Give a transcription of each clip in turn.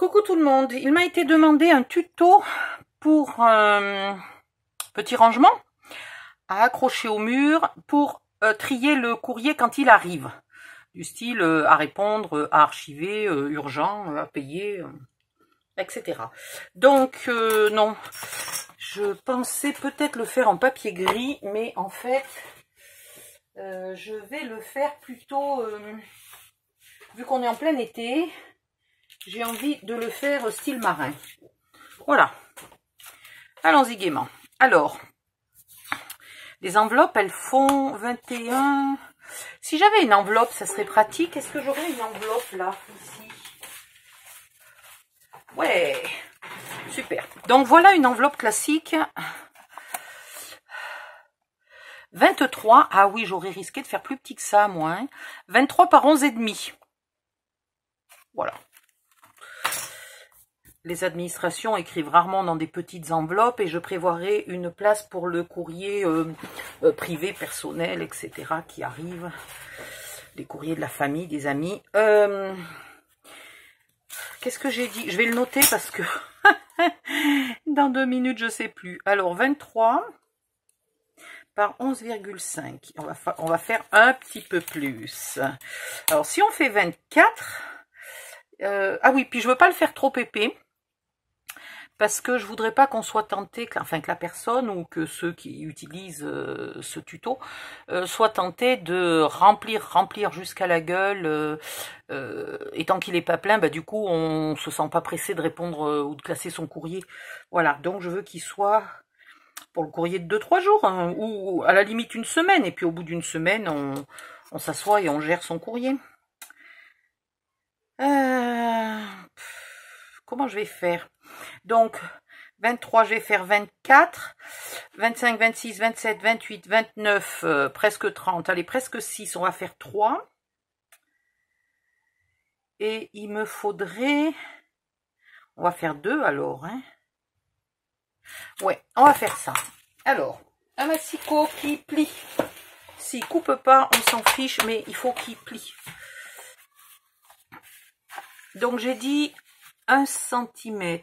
Coucou tout le monde, il m'a été demandé un tuto pour un petit rangement à accrocher au mur pour euh, trier le courrier quand il arrive. Du style euh, à répondre, à archiver, euh, urgent, à payer, etc. Donc non, je pensais peut-être le faire en papier gris, mais en fait, je vais le faire plutôt, vu qu'on est en plein été, j'ai envie de le faire style marin. Voilà. Allons-y gaiement. Alors, les enveloppes, elles font 21... Si j'avais une enveloppe, ça serait pratique. Est-ce que j'aurais une enveloppe là, ici? Ouais, super. Donc voilà une enveloppe classique. 23, ah oui, j'aurais risqué de faire plus petit que ça, moi. 23 hein. par 11 et demi. Voilà. Les administrations écrivent rarement dans des petites enveloppes et je prévoirai une place pour le courrier euh, euh, privé, personnel, etc. qui arrive. Les courriers de la famille, des amis. Euh, qu'est-ce que j'ai dit? Je vais le noter parce que dans deux minutes, je sais plus. Alors, 23 par 11,5. On va, on va faire un petit peu plus. Alors, si on fait 24... ah oui, puis je veux pas le faire trop épais parce que je voudrais pas qu'on soit tenté, enfin que la personne ou que ceux qui utilisent euh, ce tuto euh, soient tentés de remplir, remplir jusqu'à la gueule, euh, et tant qu'il n'est pas plein, bah, du coup on se sent pas pressé de répondre ou de classer son courrier. Voilà, donc je veux qu'il soit pour le courrier de 2-3 jours, hein, ou à la limite une semaine, et puis au bout d'une semaine on s'assoit et on gère son courrier. comment je vais faire? Donc, 23, je vais faire 24, 25, 26, 27, 28, 29, presque 30, allez, presque 6, on va faire 3. Et il me faudrait, on va faire 2 alors, hein. Ouais, on va faire ça. Alors, un massicot qui plie. S'il coupe pas, on s'en fiche, mais il faut qu'il plie. Donc j'ai dit 1 cm.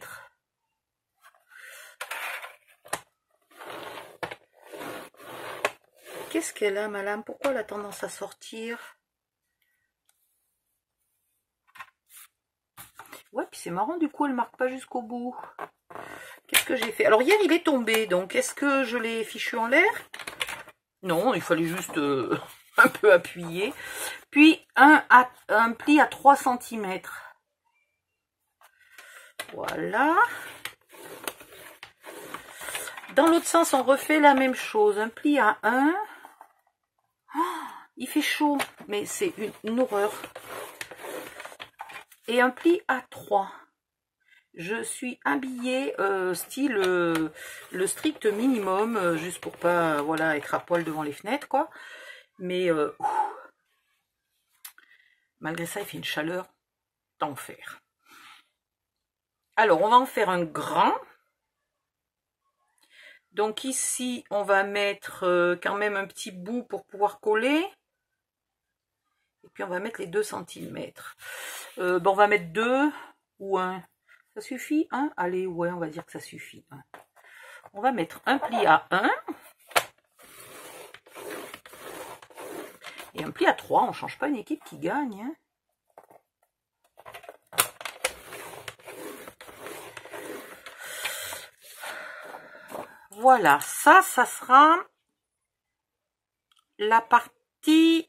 Qu'est-ce qu'elle a, ma lame Pourquoi elle a tendance à sortir? Ouais, puis c'est marrant, du coup, elle marque pas jusqu'au bout. Qu'est-ce que j'ai fait? Alors, hier, il est tombé, donc est-ce que je l'ai fichu en l'air? Non, il fallait juste euh, un peu appuyer. Puis, un, un pli à 3 cm. Voilà. Dans l'autre sens, on refait la même chose. Un pli à 1. Il fait chaud, mais c'est une, horreur. Et un pli à 3. Je suis habillée euh, style euh, le strict minimum, euh, juste pour pas voilà être à poil devant les fenêtres, quoi. Mais malgré ça, il fait une chaleur d'enfer. Alors, on va en faire un grand. Donc ici, on va mettre quand même un petit bout pour pouvoir coller. Et puis on va mettre les 2 cm. Euh, bon, on va mettre 2 ou 1. Ça suffit hein Allez, ouais, on va dire que ça suffit. On va mettre un pli à 1. Et un pli à 3. On ne change pas une équipe qui gagne. Hein. Voilà, ça, ça sera la partie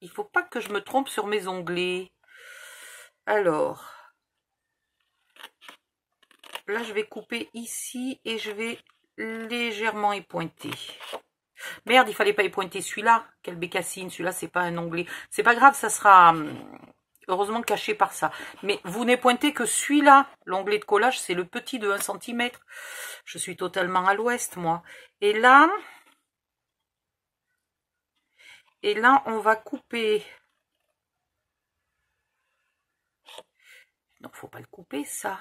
il faut pas que je me trompe sur mes onglets. Alors, là, je vais couper ici et je vais légèrement épointer. Merde, il fallait pas épointer celui-là. Quelle bécassine, celui-là, c'est pas un onglet. C'est pas grave, ça sera hum, heureusement caché par ça. Mais vous n'épointez que celui-là. L'onglet de collage, c'est le petit de 1 cm. Je suis totalement à l'ouest, moi. Et là, et là, on va couper. Non, faut pas le couper, ça.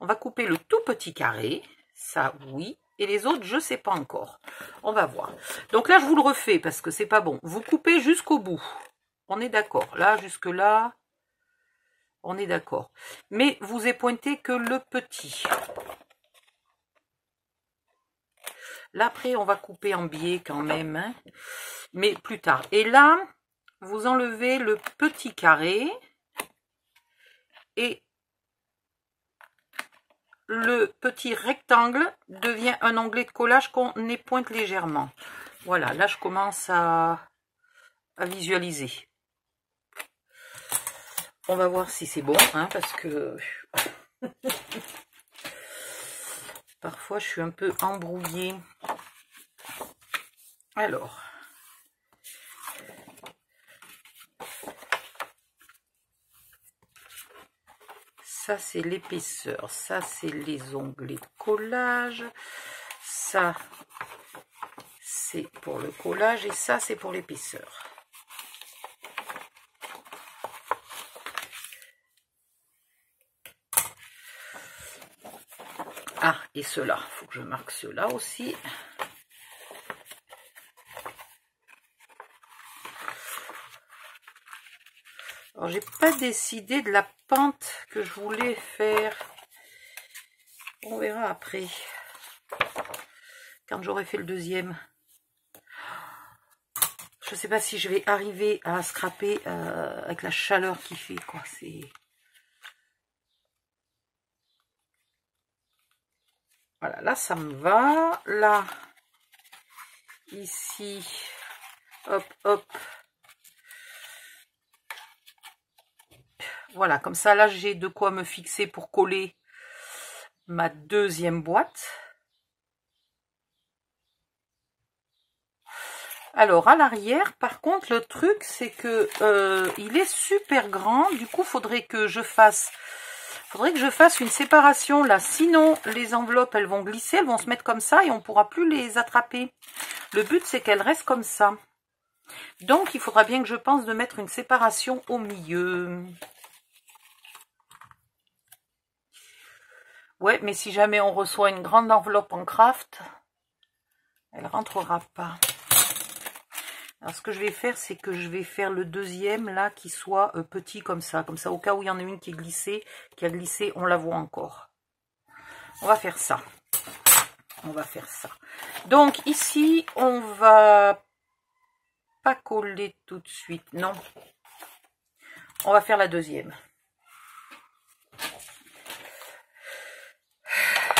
On va couper le tout petit carré. Ça, oui. Et les autres, je sais pas encore. On va voir. Donc là, je vous le refais parce que c'est pas bon. Vous coupez jusqu'au bout. On est d'accord. Là, jusque là. On est d'accord. Mais vous pointé que le petit. Là, après, on va couper en biais quand même. Hein. Mais plus tard. Et là, vous enlevez le petit carré. Et le petit rectangle devient un onglet de collage qu'on épointe légèrement. Voilà, là je commence à visualiser. On va voir si c'est bon, hein, parce que parfois je suis un peu embrouillée. Alors, ça c'est l'épaisseur, ça c'est les onglets collage, ça c'est pour le collage et ça c'est pour l'épaisseur. Ah, et cela, il faut que je marque cela aussi. Alors, j'ai pas décidé de la pente que je voulais faire. On verra après. Quand j'aurai fait le deuxième. Je sais pas si je vais arriver à scraper euh, avec la chaleur qui fait, quoi. C'est... Voilà, là, ça me va. Là, ici, hop, hop, Voilà, comme ça, là, j'ai de quoi me fixer pour coller ma deuxième boîte. Alors, à l'arrière, par contre, le truc, c'est que euh, il est super grand. Du coup, faudrait que je fasse faudrait que je fasse une séparation là. Sinon, les enveloppes, elles vont glisser, elles vont se mettre comme ça et on ne pourra plus les attraper. Le but, c'est qu'elles restent comme ça. Donc, il faudra bien que je pense de mettre une séparation au milieu. Ouais, mais si jamais on reçoit une grande enveloppe en craft, elle rentrera pas. Alors, ce que je vais faire, c'est que je vais faire le deuxième, là, qui soit euh, petit comme ça. Comme ça, au cas où il y en a une qui est glissée, qui a glissé, on la voit encore. On va faire ça. On va faire ça. Donc, ici, on va pas coller tout de suite. Non. On va faire la deuxième.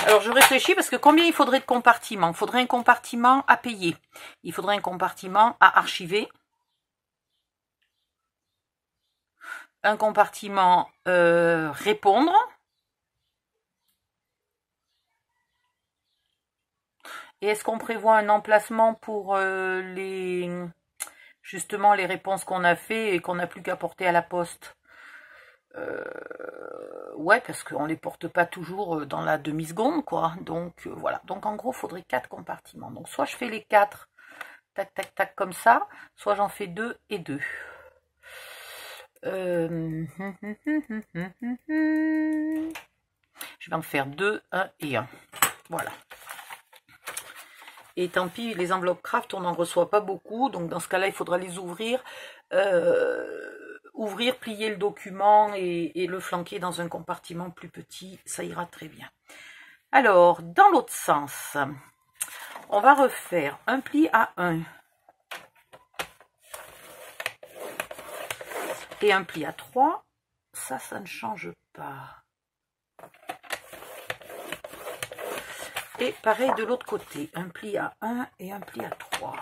Alors, je réfléchis parce que combien il faudrait de compartiments? Il faudrait un compartiment à payer. Il faudrait un compartiment à archiver. Un compartiment euh, répondre. Et est-ce qu'on prévoit un emplacement pour euh, les justement les réponses qu'on a fait et qu'on n'a plus qu'à porter à la poste? Euh, ouais, parce qu'on les porte pas toujours euh, dans la demi-seconde, quoi. Donc, euh, voilà. Donc, en gros, il faudrait quatre compartiments. Donc, soit je fais les quatre, tac, tac, tac, comme ça, soit j'en fais deux et deux. Je vais en faire deux, un et un. Voilà. Et tant pis, les enveloppes craft, on n'en reçoit pas beaucoup. Donc, dans ce cas-là, il faudra les ouvrir. Ouvrir, plier le document et, le flanquer dans un compartiment plus petit, ça ira très bien. Alors, dans l'autre sens, on va refaire un pli à 1 et un pli à 3. Ça, ça ne change pas. Et pareil de l'autre côté, un pli à 1 et un pli à 3.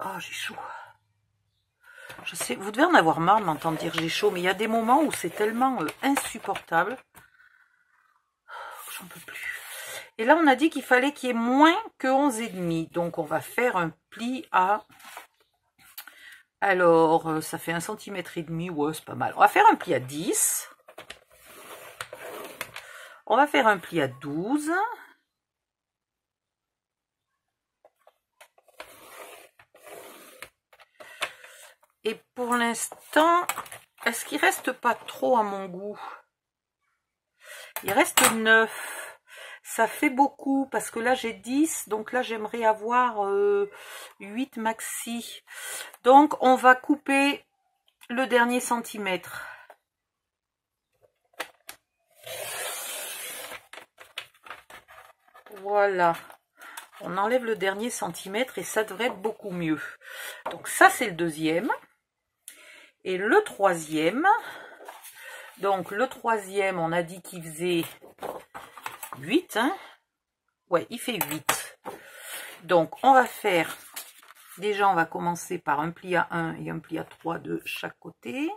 Oh, j'ai chaud. Je sais, vous devez en avoir marre de m'entendre dire j'ai chaud, mais il y a des moments où c'est tellement euh, insupportable. J'en peux plus. Et là, on a dit qu'il fallait qu'il y ait moins que 11,5. Donc, on va faire un pli à... Alors, euh, ça fait un centimètre et demi. Ouais, c'est pas mal. On va faire un pli à 10. On va faire un pli à 12. Et pour l'instant, est-ce qu'il reste pas trop à mon goût? Il reste 9. ça fait beaucoup parce que là j'ai 10, donc là j'aimerais avoir 8 maxi. Donc on va couper le dernier centimètre. Voilà. On enlève le dernier centimètre et ça devrait être beaucoup mieux. Donc ça, c'est le deuxième. Et le troisième, donc le troisième, on a dit qu'il faisait 8. Hein ouais, il fait 8. Donc on va faire, déjà on va commencer par un pli à 1 et un pli à 3 de chaque côté.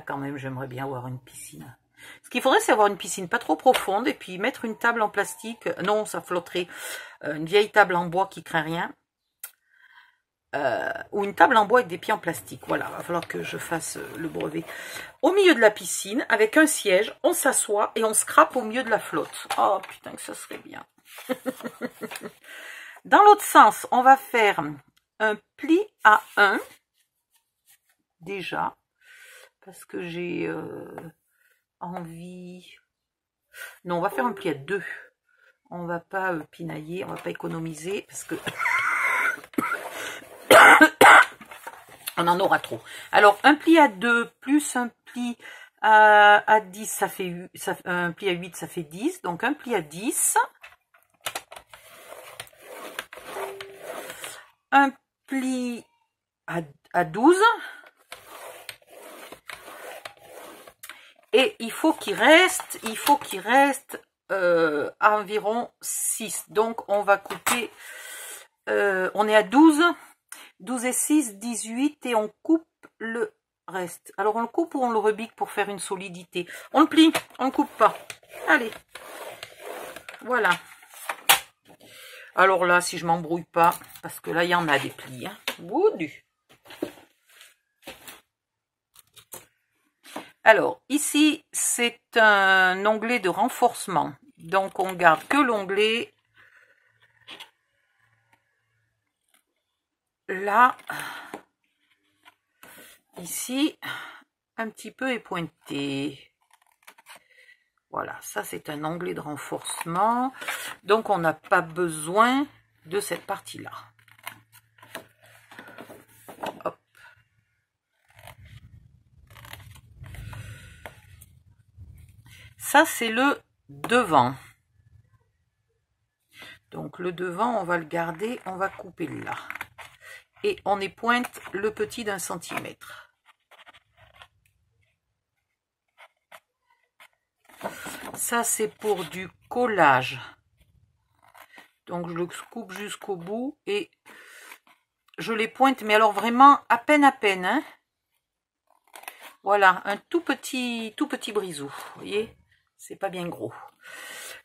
Quand même, j'aimerais bien avoir une piscine. Ce qu'il faudrait, c'est avoir une piscine pas trop profonde et puis mettre une table en plastique. Non, ça flotterait. Euh, une vieille table en bois qui craint rien. Euh, ou une table en bois avec des pieds en plastique. Voilà, il va falloir que je fasse euh, le brevet. Au milieu de la piscine, avec un siège, on s'assoit et on scrape au milieu de la flotte. Oh putain que ça serait bien. Dans l'autre sens, on va faire un pli à 1. Déjà parce que j'ai euh, envie... Non, on va faire un pli à deux. On va pas euh, pinailler, on va pas économiser parce que on en aura trop. Alors, un pli à deux plus un pli à, à 10, ça fait, un pli à 8, ça fait 10. Donc, un pli à 10. Un pli à 12. Et il faut qu'il reste, il faut qu'il reste euh, environ 6. Donc on va couper, euh, on est à 12, 12 et 6, 18 et on coupe le reste. Alors on le coupe ou on le rebique pour faire une solidité? On le plie, on ne coupe pas. Allez, voilà. Alors là, si je m'embrouille pas, parce que là il y en a des plis, hein. du. Alors, ici, c'est un onglet de renforcement. Donc, on garde que l'onglet. Là, ici, un petit peu épointé. Voilà, ça c'est un onglet de renforcement. Donc, on n'a pas besoin de cette partie-là. Ça, c'est le devant. Donc, le devant, on va le garder, on va couper là. Et on épointe le petit d'un centimètre. Ça, c'est pour du collage. Donc, je le coupe jusqu'au bout et je les pointe, mais alors vraiment à peine à peine. Hein. voilà, un tout petit, tout petit brisou, voyez c'est pas bien gros.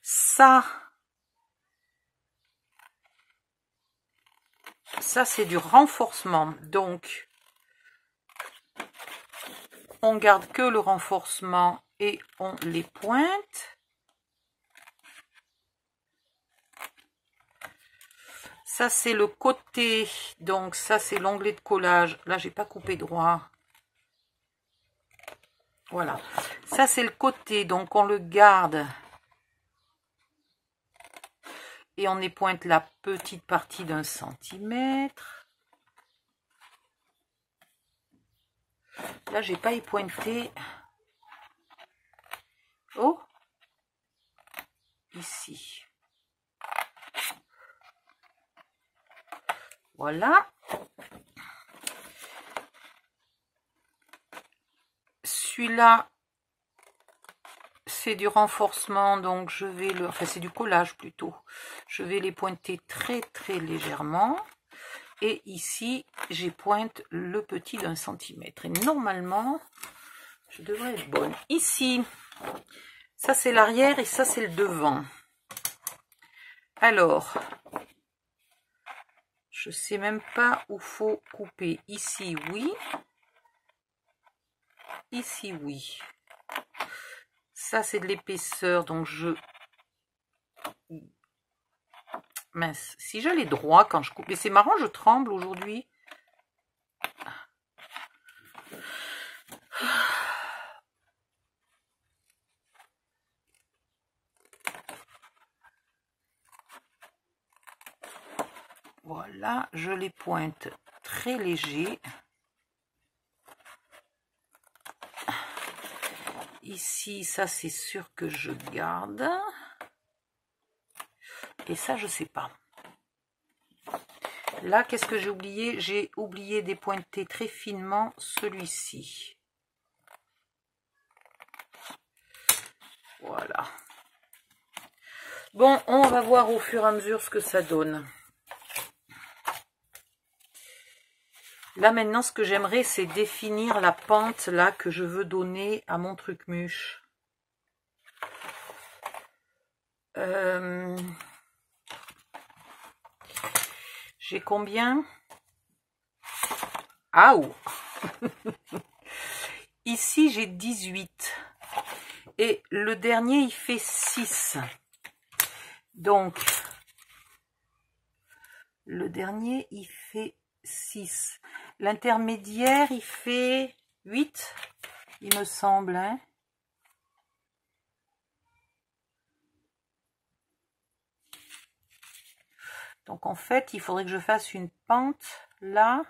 Ça, ça c'est du renforcement. Donc, on garde que le renforcement et on les pointe. Ça, c'est le côté. Donc, ça, c'est l'onglet de collage. Là, j'ai pas coupé droit. Voilà. Ça, c'est le côté. Donc, on le garde. Et on épointe la petite partie d'un centimètre. Là, j'ai pas épointé. Oh Ici. Voilà. Celui-là, c'est du renforcement, donc je vais le... Enfin, c'est du collage plutôt. Je vais les pointer très très légèrement. Et ici, j'ai pointe le petit d'un centimètre. Et normalement, je devrais être bonne. Ici, ça c'est l'arrière et ça c'est le devant. Alors, je sais même pas où faut couper. Ici, oui. Ici, oui. Ça, c'est de l'épaisseur, donc je... Mince, si j'allais droit quand je coupe... Mais c'est marrant, je tremble aujourd'hui. Voilà, je les pointe très léger. Ici, ça c'est sûr que je garde. Et ça, je sais pas. Là, qu'est-ce que j'ai oublié? J'ai oublié des pointer très finement celui-ci. Voilà. Bon, on va voir au fur et à mesure ce que ça donne. Là, maintenant, ce que j'aimerais, c'est définir la pente, là, que je veux donner à mon truc mûche. Euh, j'ai combien? Ah, Ici, j'ai 18. Et le dernier, il fait 6. Donc, le dernier, il fait 6. L'intermédiaire, il fait 8, il me semble. Hein Donc en fait, il faudrait que je fasse une pente là.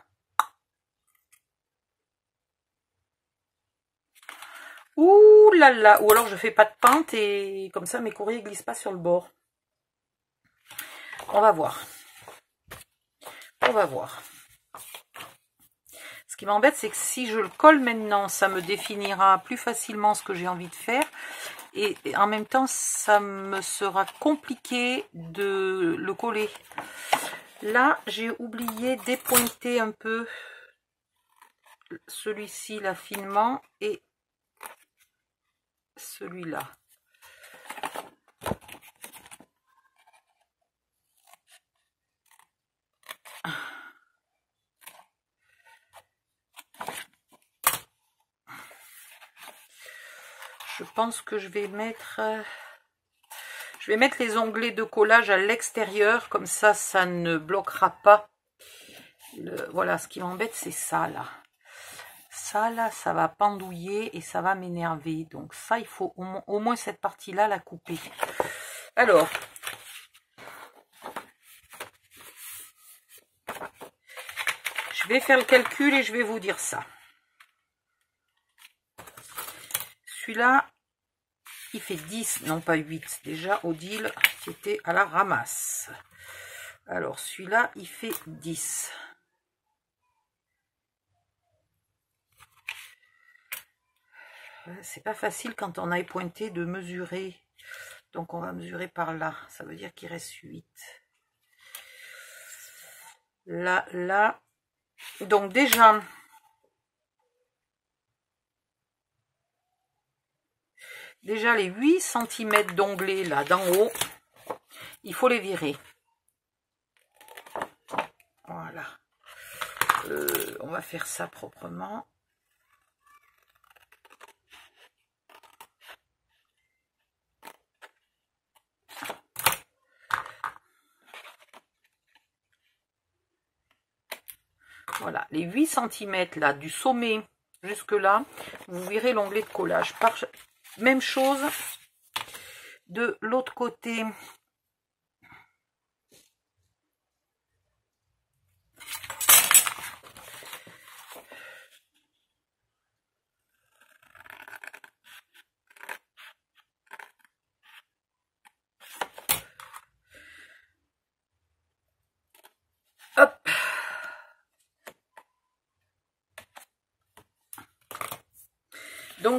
Ouh là là Ou alors je fais pas de pente et comme ça mes courriers glissent pas sur le bord. On va voir. On va voir. Ce qui m'embête, c'est que si je le colle maintenant, ça me définira plus facilement ce que j'ai envie de faire. Et, en même temps, ça me sera compliqué de le coller. Là, j'ai oublié dépointer un peu celui-ci là finement et celui-là. Je pense que je vais mettre... Euh, je vais mettre les onglets de collage à l'extérieur, comme ça, ça ne bloquera pas. voilà, ce qui m'embête, c'est ça, là. Ça, là, ça va pendouiller et ça va m'énerver. Donc ça, il faut au, moins cette partie-là la couper. Alors, je vais faire le calcul et je vais vous dire ça. Celui-là, il fait 10, non pas 8. Déjà, Odile, c'était à la ramasse. Alors, celui-là, il fait 10. C'est pas facile quand on a pointé de mesurer. Donc, on va mesurer par là. Ça veut dire qu'il reste 8. Là, là. Donc, déjà, Déjà, les 8 cm d'onglet là d'en haut, il faut les virer. Voilà. Euh, on va faire ça proprement. Voilà, les 8 cm là du sommet jusque là, vous virez l'onglet de collage. Par, même chose de l'autre côté.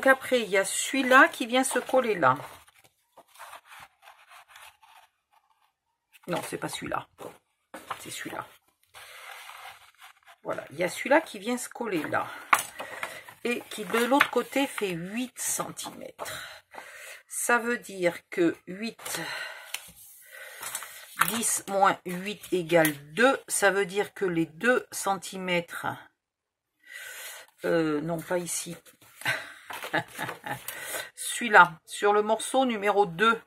Après, il y a celui-là qui vient se coller là. Non, c'est pas celui-là. C'est celui-là. Voilà, il y a celui-là qui vient se coller là. Et qui de l'autre côté fait 8 cm. Ça veut dire que 8, 10 moins 8 égale 2. Ça veut dire que les 2 cm, euh, non pas ici, Celui-là, sur le morceau numéro 2.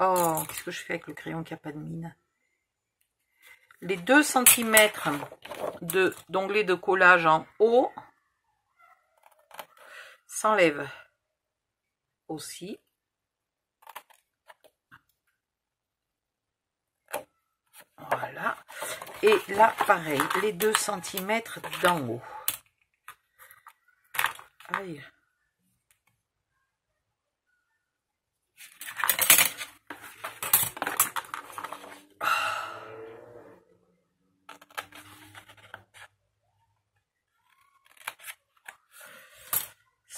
Oh, qu'est-ce que je fais avec le crayon qui n'a pas de mine? Les 2 cm d'onglet de, collage en haut s'enlèvent aussi. Voilà. Et là, pareil, les 2 cm d'en haut. Aïe.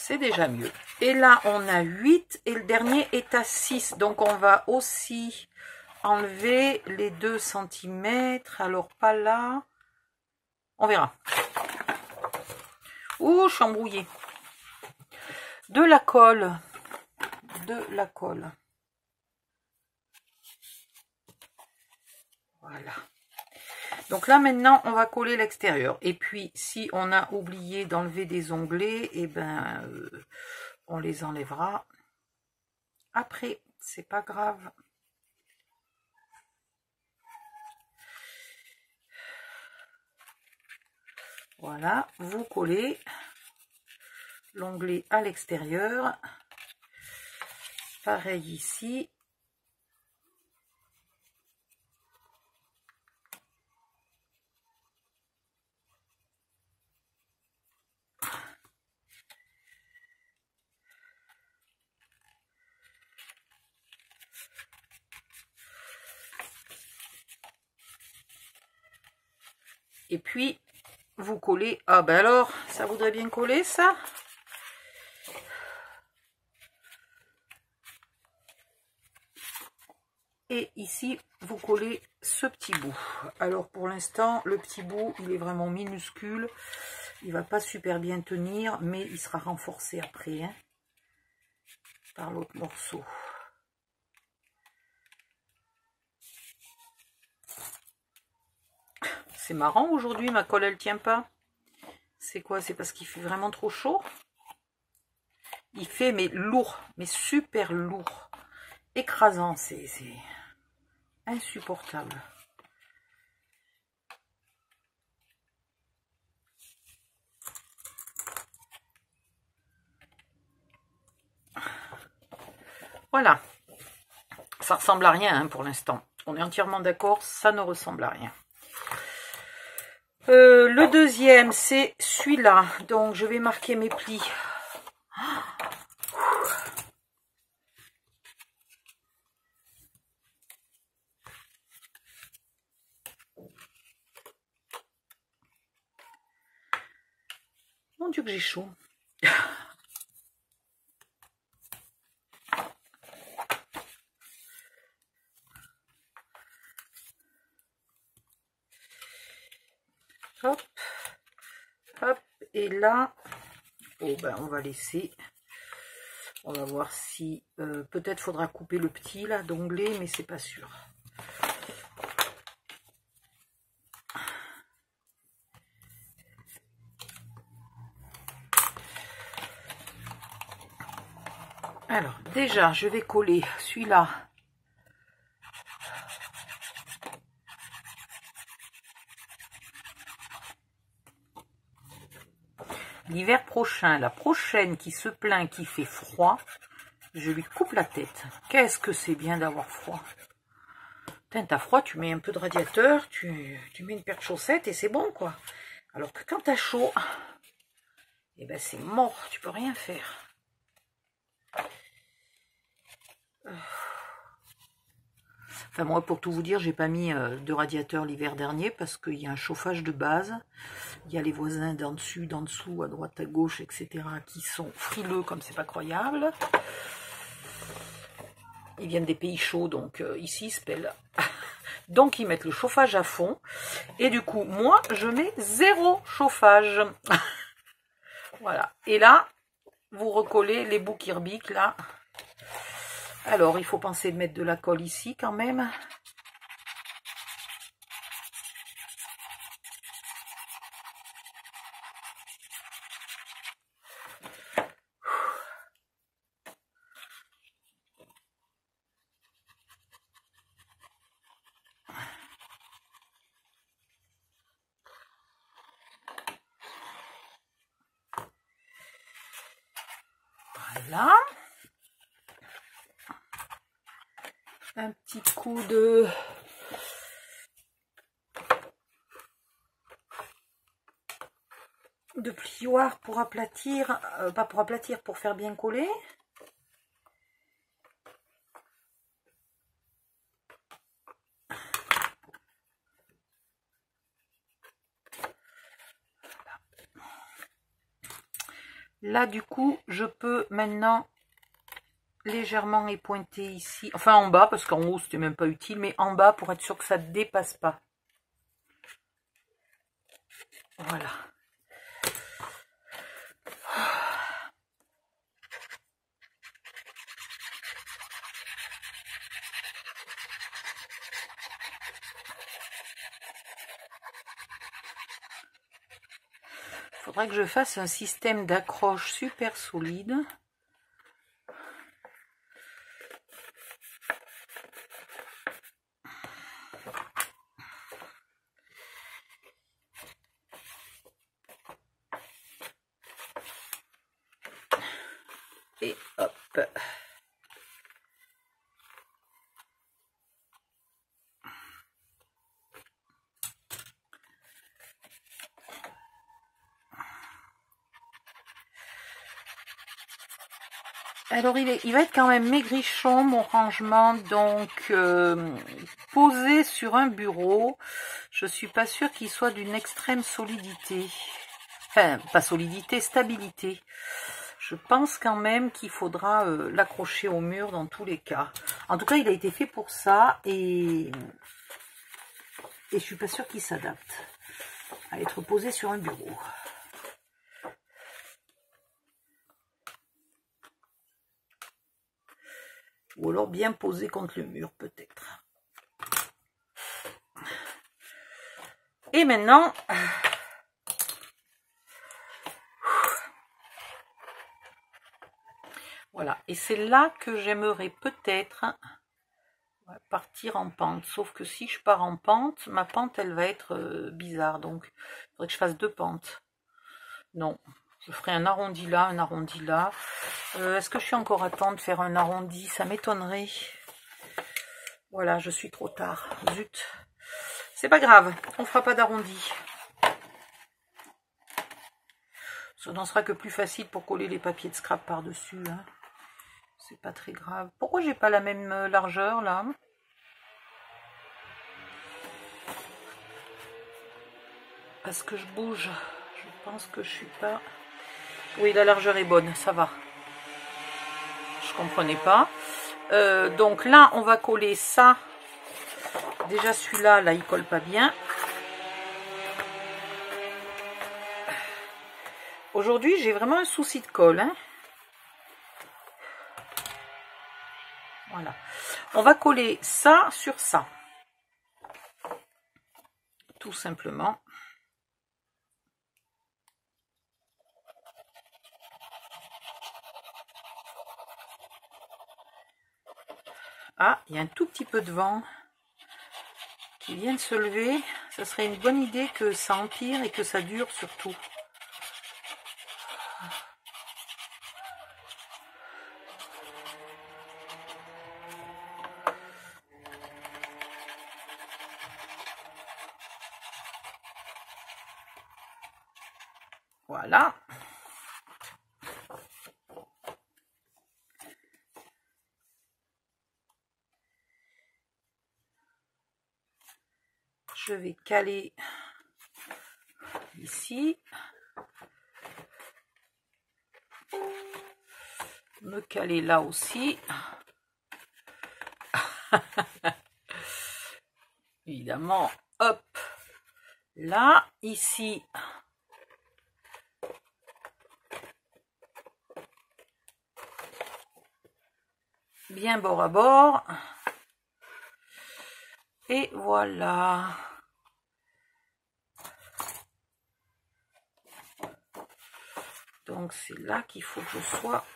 C'est déjà mieux. Et là, on a 8 et le dernier est à 6. Donc, on va aussi enlever les 2 cm. Alors, pas là. On verra. Ouh, je suis embrouillée. De la colle. De la colle. Voilà. Donc là, maintenant, on va coller l'extérieur. Et puis, si on a oublié d'enlever des onglets, eh ben, euh, on les enlèvera après. C'est pas grave. Voilà, vous collez l'onglet à l'extérieur. Pareil ici. Et puis, vous collez. Ah ben alors, ça voudrait bien coller ça Et ici, vous collez ce petit bout. Alors pour l'instant, le petit bout, il est vraiment minuscule. Il va pas super bien tenir, mais il sera renforcé après hein, par l'autre morceau. Marrant aujourd'hui, ma colle elle tient pas. C'est quoi? C'est parce qu'il fait vraiment trop chaud? Il fait mais lourd, mais super lourd. Écrasant, c'est insupportable. Voilà. Ça ressemble à rien hein, pour l'instant. On est entièrement d'accord, ça ne ressemble à rien. Euh, le deuxième, c'est celui-là. Donc, je vais marquer mes plis. Mon Dieu que j'ai chaud. Hop, hop, là, oh ben on va laisser. On va voir si euh, peut-être faudra couper le petit là d'onglet, mais c'est pas sûr. Alors, déjà, je vais coller celui-là L'hiver prochain, la prochaine qui se plaint qui fait froid, je lui coupe la tête. Qu'est-ce que c'est bien d'avoir froid. t'as froid, tu mets un peu de radiateur, tu, mets une paire de chaussettes et c'est bon, quoi. Alors que quand t'as chaud, eh ben c'est mort, tu peux rien faire. Enfin, moi, pour tout vous dire, j'ai pas mis euh, de radiateur l'hiver dernier parce qu'il y a un chauffage de base. Il y a les voisins d'en dessus, d'en dessous, à droite, à gauche, etc. qui sont frileux comme c'est pas croyable. Ils viennent des pays chauds, donc euh, ici, ils se pèlent. donc, ils mettent le chauffage à fond. Et du coup, moi, je mets zéro chauffage. voilà. Et là, vous recollez les bouts kirbiques, là. Alors, il faut penser de mettre de la colle ici quand même. Voilà. Un petit coup de de plioir pour aplatir, euh, pas pour aplatir, pour faire bien coller. Là, du coup, je peux maintenant légèrement épointer ici, enfin en bas, parce qu'en haut, c'était même pas utile, mais en bas pour être sûr que ça ne dépasse pas. Voilà. faudrait que je fasse un système d'accroche super solide. Et hop. Alors, il, va être quand même maigrichon, mon rangement. Donc, euh, posé sur un bureau, je suis pas sûre qu'il soit d'une extrême solidité. Enfin, pas solidité, stabilité. Je pense quand même qu'il faudra euh, l'accrocher au mur dans tous les cas. En tout cas, il a été fait pour ça et, et je suis pas sûre qu'il s'adapte à être posé sur un bureau. Ou alors bien posé contre le mur, peut-être. Et maintenant, voilà. Et c'est là que j'aimerais peut-être partir en pente. Sauf que si je pars en pente, ma pente, elle va être euh, bizarre. Donc, il faudrait que je fasse deux pentes. Non, je ferai un arrondi là, un arrondi là. Euh, est-ce que je suis encore à temps de faire un arrondi? Ça m'étonnerait. Voilà, je suis trop tard. Zut. C'est pas grave, on fera pas d'arrondi. Ce n'en sera que plus facile pour coller les papiers de scrap par-dessus. Hein. C'est pas très grave. Pourquoi j'ai pas la même euh, largeur là? Parce que je bouge. Je pense que je suis pas... Oui, la largeur est bonne, ça va. Je comprenais pas. Euh, donc là, on va coller ça. Déjà celui-là, là, il colle pas bien. Aujourd'hui, j'ai vraiment un souci de colle. Hein. Voilà. On va coller ça sur ça. Tout simplement. Ah, il y a un tout petit peu de vent qui vient de se lever. Ça serait une bonne idée que ça empire et que ça dure surtout. Voilà. je vais caler ici. Me caler là aussi. Évidemment, hop, là, ici. Bien bord à bord. Et voilà. Donc c'est là qu'il faut que je sois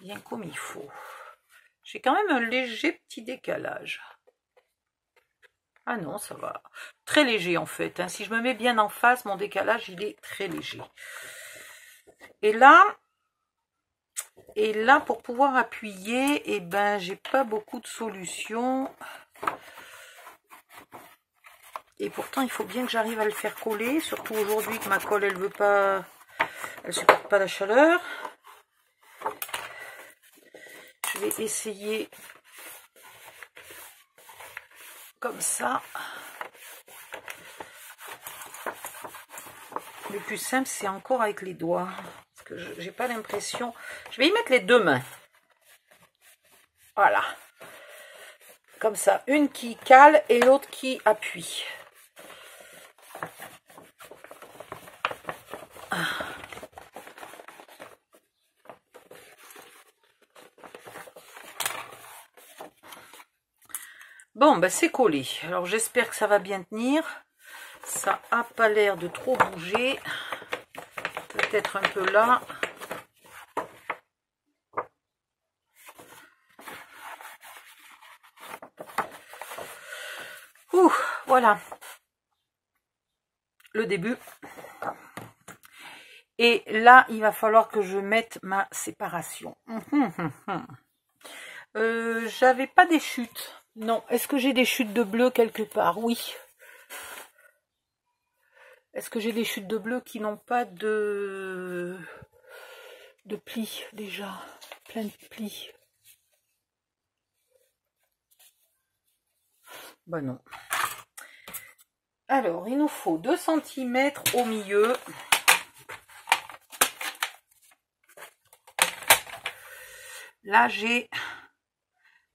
bien comme il faut. J'ai quand même un léger petit décalage. Ah non, ça va. Très léger en fait. Hein. Si je me mets bien en face, mon décalage, il est très léger. Et là, Et là, pour pouvoir appuyer, eh ben, j'ai pas beaucoup de solutions. Et pourtant, il faut bien que j'arrive à le faire coller, surtout aujourd'hui que ma colle, elle veut pas, elle supporte pas la chaleur. Je vais essayer comme ça. Le plus simple, c'est encore avec les doigts. Parce que j'ai pas l'impression... Je vais y mettre les deux mains. Voilà. Comme ça. Une qui cale et l'autre qui appuie. Bon, ben c'est collé. Alors j'espère que ça va bien tenir. Ça a pas l'air de trop bouger. Peut-être un peu là. Ouh, voilà. Le début. Et là, il va falloir que je mette ma séparation. Euh, j'avais pas des chutes. Non. Est-ce que j'ai des chutes de bleu quelque part? Oui. Est-ce que j'ai des chutes de bleu qui n'ont pas de de plis déjà? Plein de plis. Ben non. Alors, il nous faut 2 cm au milieu. Là, j'ai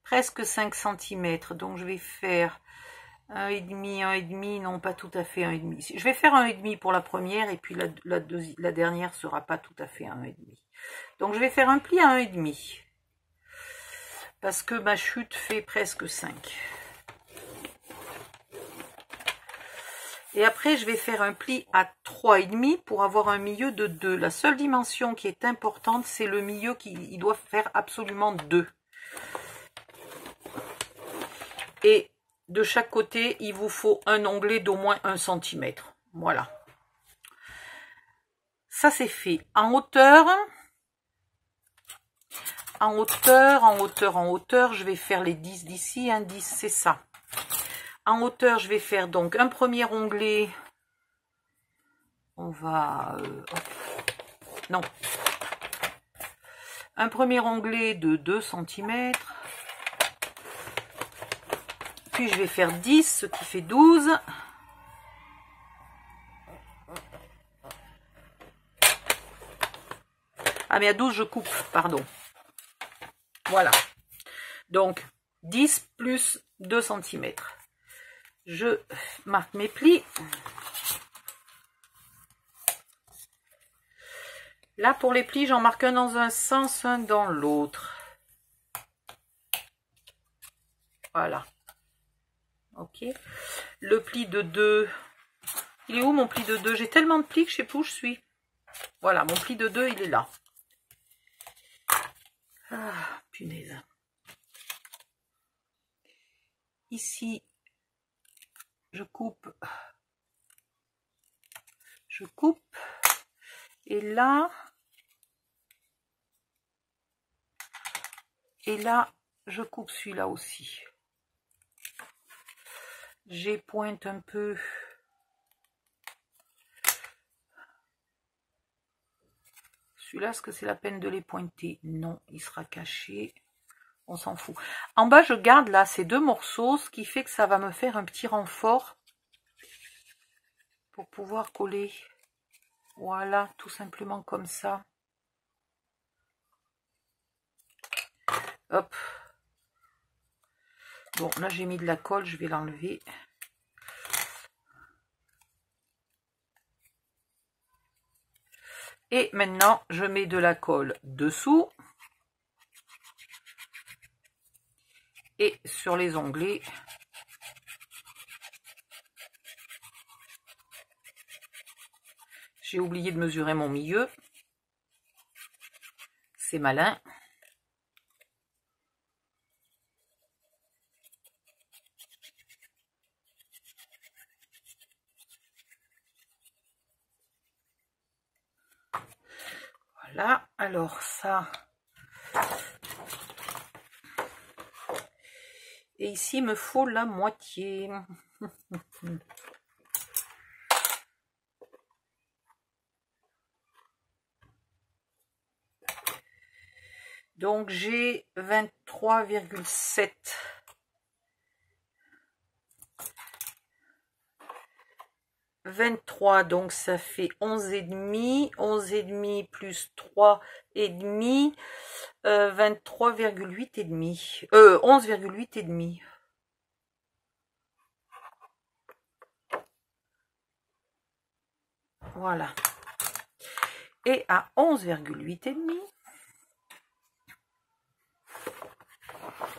presque 5 cm. Donc, je vais faire un et demi, un et demi, non pas tout à fait un et demi. Je vais faire un et demi pour la première et puis la, la, la dernière sera pas tout à fait un et demi. Donc, je vais faire un pli à un et demi. Parce que ma chute fait presque 5. Et après, je vais faire un pli à et demi pour avoir un milieu de 2. La seule dimension qui est importante, c'est le milieu qui doit faire absolument 2. Et de chaque côté, il vous faut un onglet d'au moins 1 cm. Voilà. Ça, c'est fait. En hauteur, en hauteur, en hauteur, en hauteur, je vais faire les 10 d'ici. Un 10, c'est ça. En hauteur, je vais faire donc un premier onglet. On va... Euh, non. Un premier onglet de 2 cm. Je vais faire 10, ce qui fait 12. Ah mais à 12 je coupe, pardon. Voilà. Donc 10 plus 2 cm je marque mes plis. Là, pour les plis, j'en marque un dans un sens, un dans l'autre. Voilà. Ok. Le pli de 2. Il est où mon pli de 2 J'ai tellement de plis que je sais plus où je suis. Voilà, mon pli de 2, il est là. Ah, punaise. Ici, je coupe, je coupe, et là, et là, je coupe celui-là aussi. J'ai pointe un peu Celui-là, est-ce que c'est la peine de les pointer? Non, il sera caché on s'en fout. En bas, je garde là ces deux morceaux, ce qui fait que ça va me faire un petit renfort pour pouvoir coller. Voilà, tout simplement comme ça. Hop. Bon, là j'ai mis de la colle, je vais l'enlever. Et maintenant, je mets de la colle dessous. et sur les onglets. J'ai oublié de mesurer mon milieu. C'est malin Alors ça. Et ici, me faut la moitié. Donc j'ai 23,7 23, donc ça fait 11 et demi, 11 et demi plus 3 et demi, 23,8 et demi, euh, 11,8 et demi. Voilà. Et à 11,8 et demi,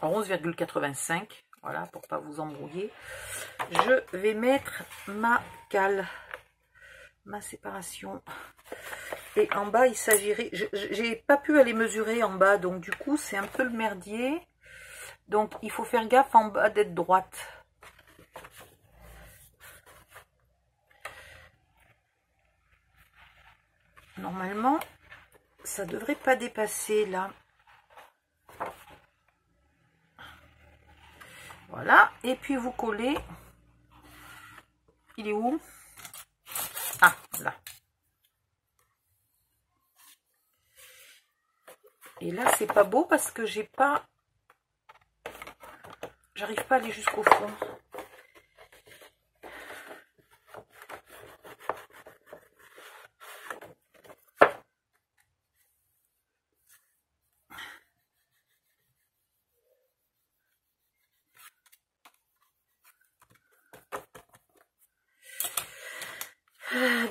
11,85 voilà pour pas vous embrouiller. Je vais mettre ma cale ma séparation. Et en bas il s'agirait j'ai pas pu aller mesurer en bas donc du coup c'est un peu le merdier. Donc il faut faire gaffe en bas d'être droite. Normalement ça devrait pas dépasser là Voilà. Et puis vous collez. Il est où? Ah, là. Et là, c'est pas beau parce que j'ai pas... J'arrive pas à aller jusqu'au fond.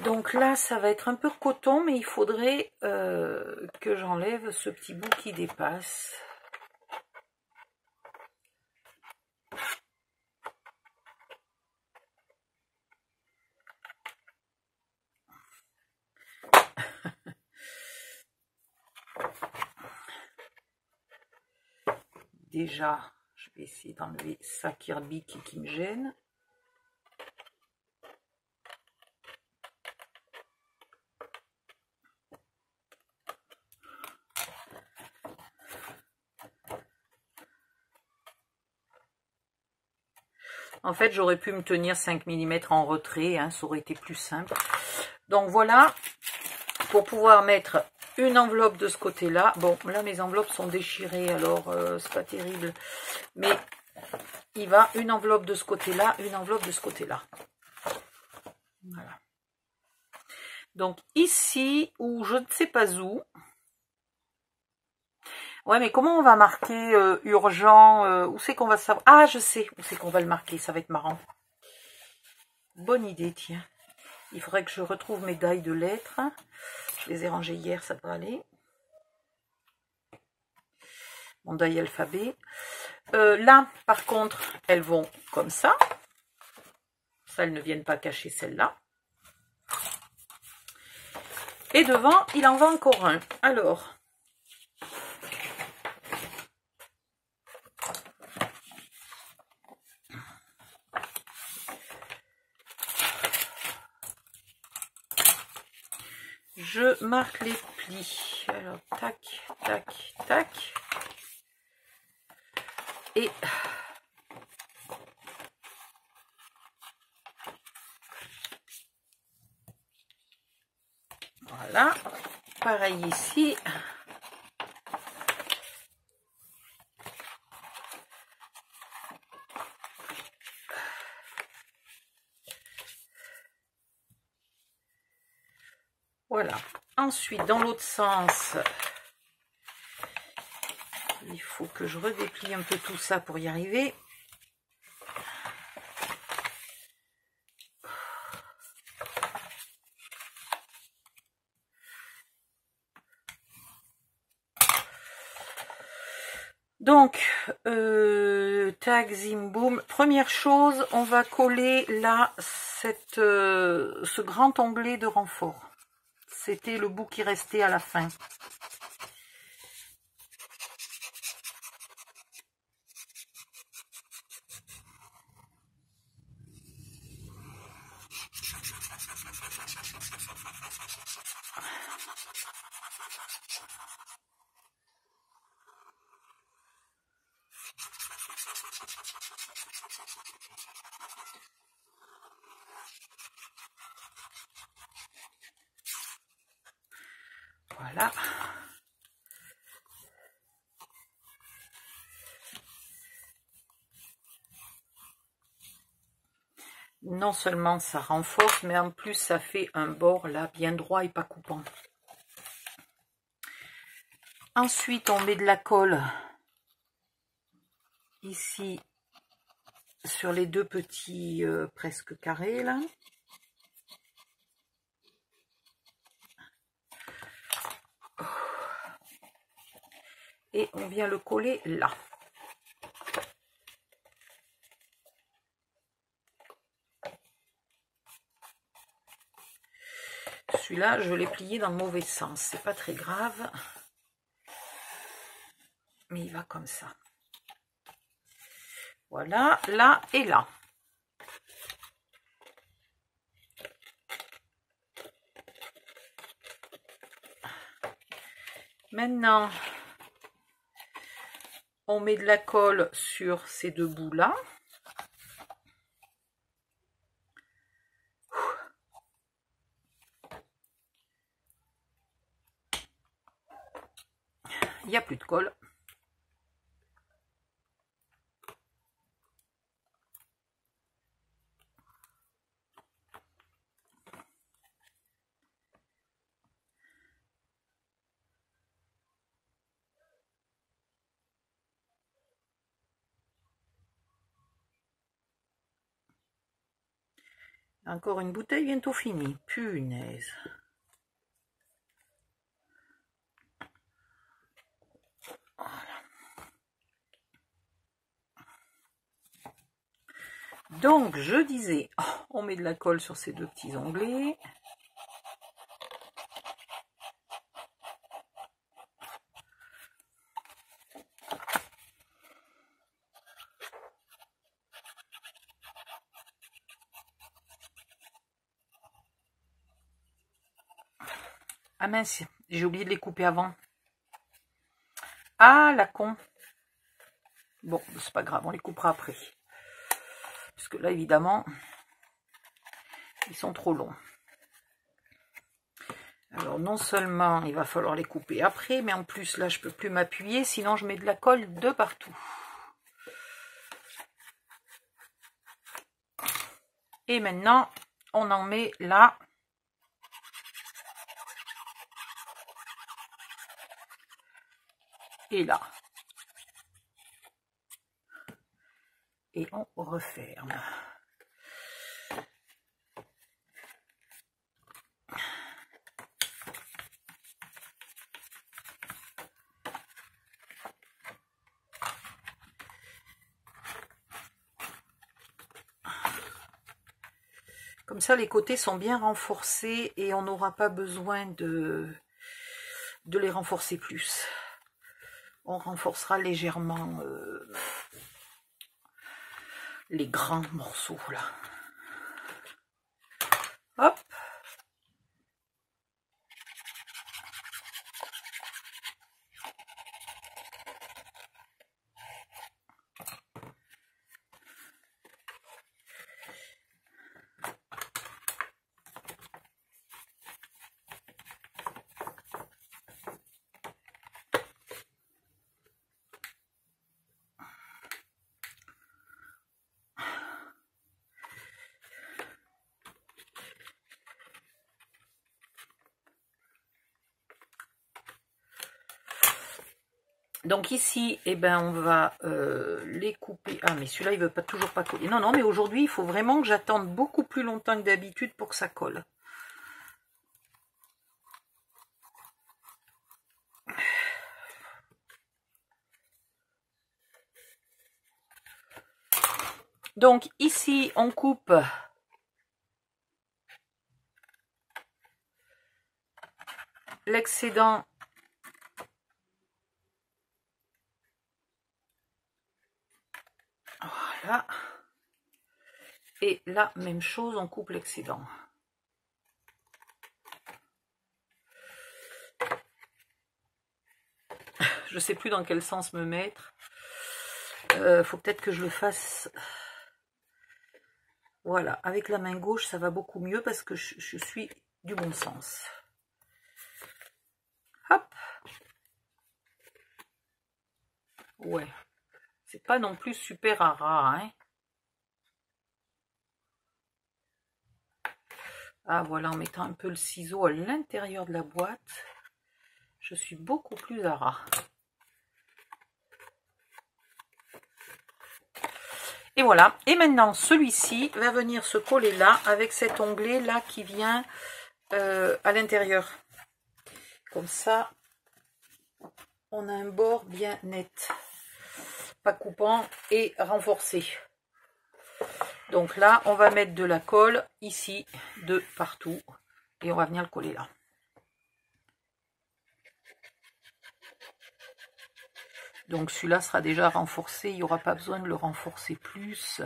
Donc là, ça va être un peu coton, mais il faudrait euh, que j'enlève ce petit bout qui dépasse. Déjà, je vais essayer d'enlever ça Kirby qui me gêne. En fait, j'aurais pu me tenir 5 mm en retrait, hein, ça aurait été plus simple. Donc voilà, pour pouvoir mettre une enveloppe de ce côté-là. Bon, là, mes enveloppes sont déchirées, alors euh, c'est pas terrible. Mais il va une enveloppe de ce côté-là, une enveloppe de ce côté-là. Voilà. Donc ici, ou je ne sais pas où, Ouais, mais comment on va marquer euh, urgent euh, Où c'est qu'on va savoir? Ah, je sais où c'est qu'on va le marquer. Ça va être marrant. Bonne idée, tiens. Il faudrait que je retrouve mes dailles de lettres. Je les ai rangées hier, ça va aller. Mon daille alphabet. Euh, là, par contre, elles vont comme ça. Ça, elles ne viennent pas cacher celle-là. Et devant, il en va encore un. Alors, je marque les plis. Alors, tac, tac, tac. Et voilà. Pareil ici. Voilà. Ensuite, dans l'autre sens, il faut que je redéplie un peu tout ça pour y arriver. Donc, euh, tag, zim, boom. Première chose, on va coller là cette, euh, ce grand onglet de renfort. C'était le bout qui restait à la fin. Non seulement ça renforce, mais en plus ça fait un bord là bien droit et pas coupant. Ensuite, on met de la colle ici sur les deux petits euh, presque carrés là. Et on vient le coller là. Celui-là, je l'ai plié dans le mauvais sens. C'est pas très grave. Mais il va comme ça. Voilà, là et là. Maintenant, on met de la colle sur ces deux bouts-là. Il n'y a plus de colle. Encore une bouteille bientôt finie. Punaise. Donc, je disais, oh, on met de la colle sur ces deux petits onglets. Ah mince, j'ai oublié de les couper avant. Ah, la con. Bon, c'est pas grave, on les coupera après. Parce que là, évidemment, ils sont trop longs. Alors, non seulement il va falloir les couper après, mais en plus, là, je peux plus m'appuyer, sinon je mets de la colle de partout. Et maintenant, on en met là. Et là. Et on referme. Comme ça, les côtés sont bien renforcés et on n'aura pas besoin de, de les renforcer plus. On renforcera légèrement euh, les grands morceaux là. Hop. Ici, eh ben, on va euh, les couper. Ah, mais celui-là, il veut pas toujours pas coller. Non, non, mais aujourd'hui, il faut vraiment que j'attende beaucoup plus longtemps que d'habitude pour que ça colle. Donc ici, on coupe l'excédent et la même chose on coupe l'excédent je ne sais plus dans quel sens me mettre. Euh, faut peut-être que je le fasse. Voilà avec la main gauche ça va beaucoup mieux parce que je, suis du bon sens. Hop. Ouais. C'est pas non plus super rare hein. Ah voilà, en mettant un peu le ciseau à l'intérieur de la boîte, je suis beaucoup plus à ras. Et voilà. Et maintenant, celui-ci va venir se coller là avec cet onglet là qui vient euh, à l'intérieur. Comme ça, on a un bord bien net. Pas coupant et renforcé. Donc là, on va mettre de la colle ici, de partout. Et on va venir le coller là. Donc celui-là sera déjà renforcé, il n'y aura pas besoin de le renforcer plus,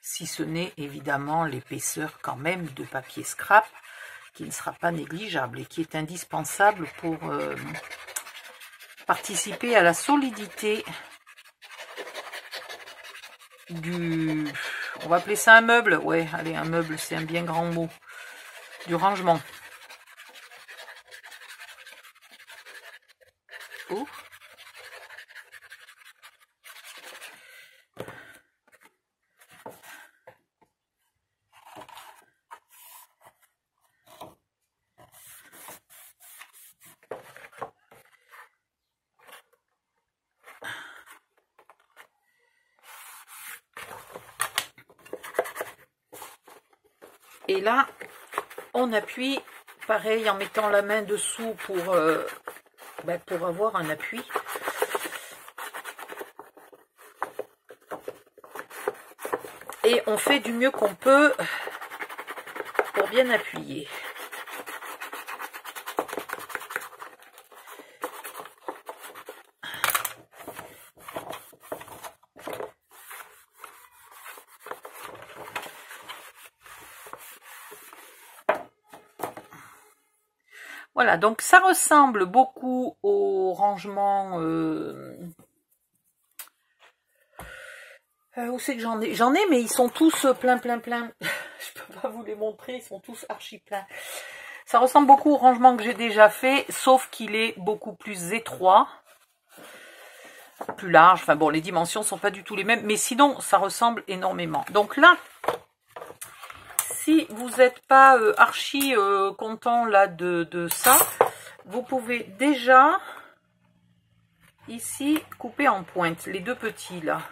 si ce n'est évidemment l'épaisseur quand même de papier scrap, qui ne sera pas négligeable et qui est indispensable pour euh, participer à la solidité du... On va appeler ça un meuble. Ouais, allez, un meuble, c'est un bien grand mot. Du rangement. Et là, on appuie, pareil, en mettant la main dessous euh, ben, pour avoir un appui. Et on fait du mieux qu'on peut pour bien appuyer. Voilà, donc ça ressemble beaucoup au rangement... Euh, euh, où c'est que j'en ai J'en ai, mais ils sont tous plein, plein, plein. Je peux pas vous les montrer, ils sont tous archi pleins. Ça ressemble beaucoup au rangement que j'ai déjà fait, sauf qu'il est beaucoup plus étroit, plus large. Enfin bon, les dimensions sont pas du tout les mêmes, mais sinon, ça ressemble énormément. Donc là, vous n'êtes pas euh, archi euh, content là de, de, ça, vous pouvez déjà ici couper en pointe les deux petits là.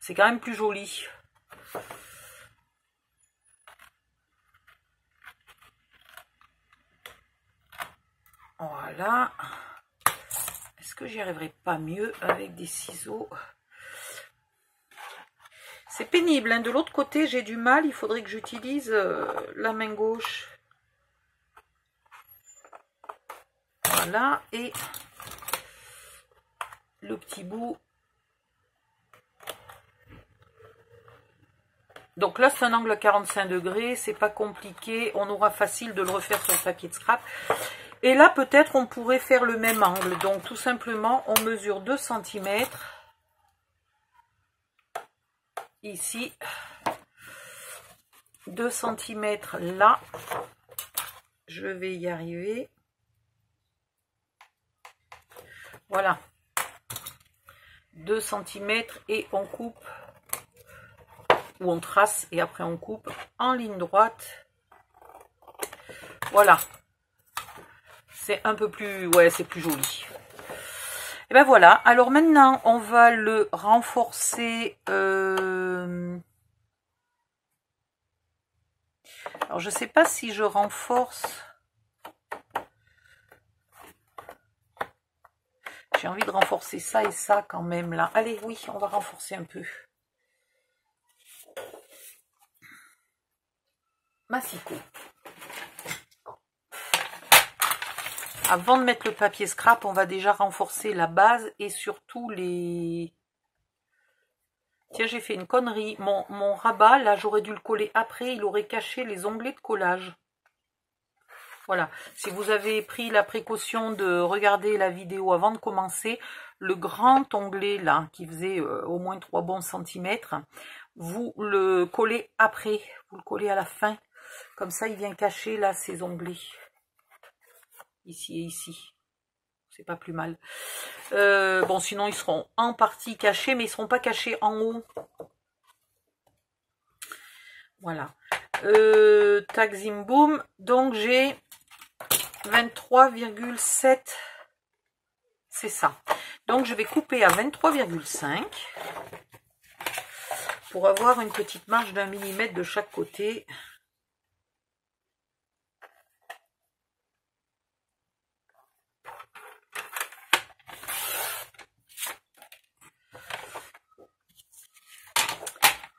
C'est quand même plus joli. Voilà. Est-ce que j'y arriverai pas mieux avec des ciseaux? C'est pénible. Hein. De l'autre côté, j'ai du mal. Il faudrait que j'utilise euh, la main gauche. Voilà. Et le petit bout. Donc là, c'est un angle à 45 degrés. C'est pas compliqué. On aura facile de le refaire sur le papier de scrap. Et là, peut-être, on pourrait faire le même angle. Donc, tout simplement, on mesure 2 cm ici 2 cm là. Je vais y arriver. Voilà. 2 cm et on coupe ou on trace et après on coupe en ligne droite. Voilà. C'est un peu plus ouais c'est plus joli et ben voilà, alors maintenant on va le renforcer. Euh, alors je sais pas si je renforce. J'ai envie de renforcer ça et ça quand même là. Allez, oui, on va renforcer un peu. Massico. Avant de mettre le papier scrap, on va déjà renforcer la base et surtout les... Tiens, j'ai fait une connerie. Mon, rabat, là, j'aurais dû le coller après. Il aurait caché les onglets de collage. Voilà. Si vous avez pris la précaution de regarder la vidéo avant de commencer, le grand onglet, là, qui faisait euh, au moins 3 bons centimètres, vous le collez après. Vous le collez à la fin. Comme ça, il vient cacher, là, ces onglets ici et ici. c'est pas plus mal. Euh, bon, sinon ils seront en partie cachés, mais ils seront pas cachés en haut. Voilà. Euh, tag boom. Donc j'ai 23,7. C'est ça. Donc je vais couper à 23,5 pour avoir une petite marge d'un millimètre de chaque côté.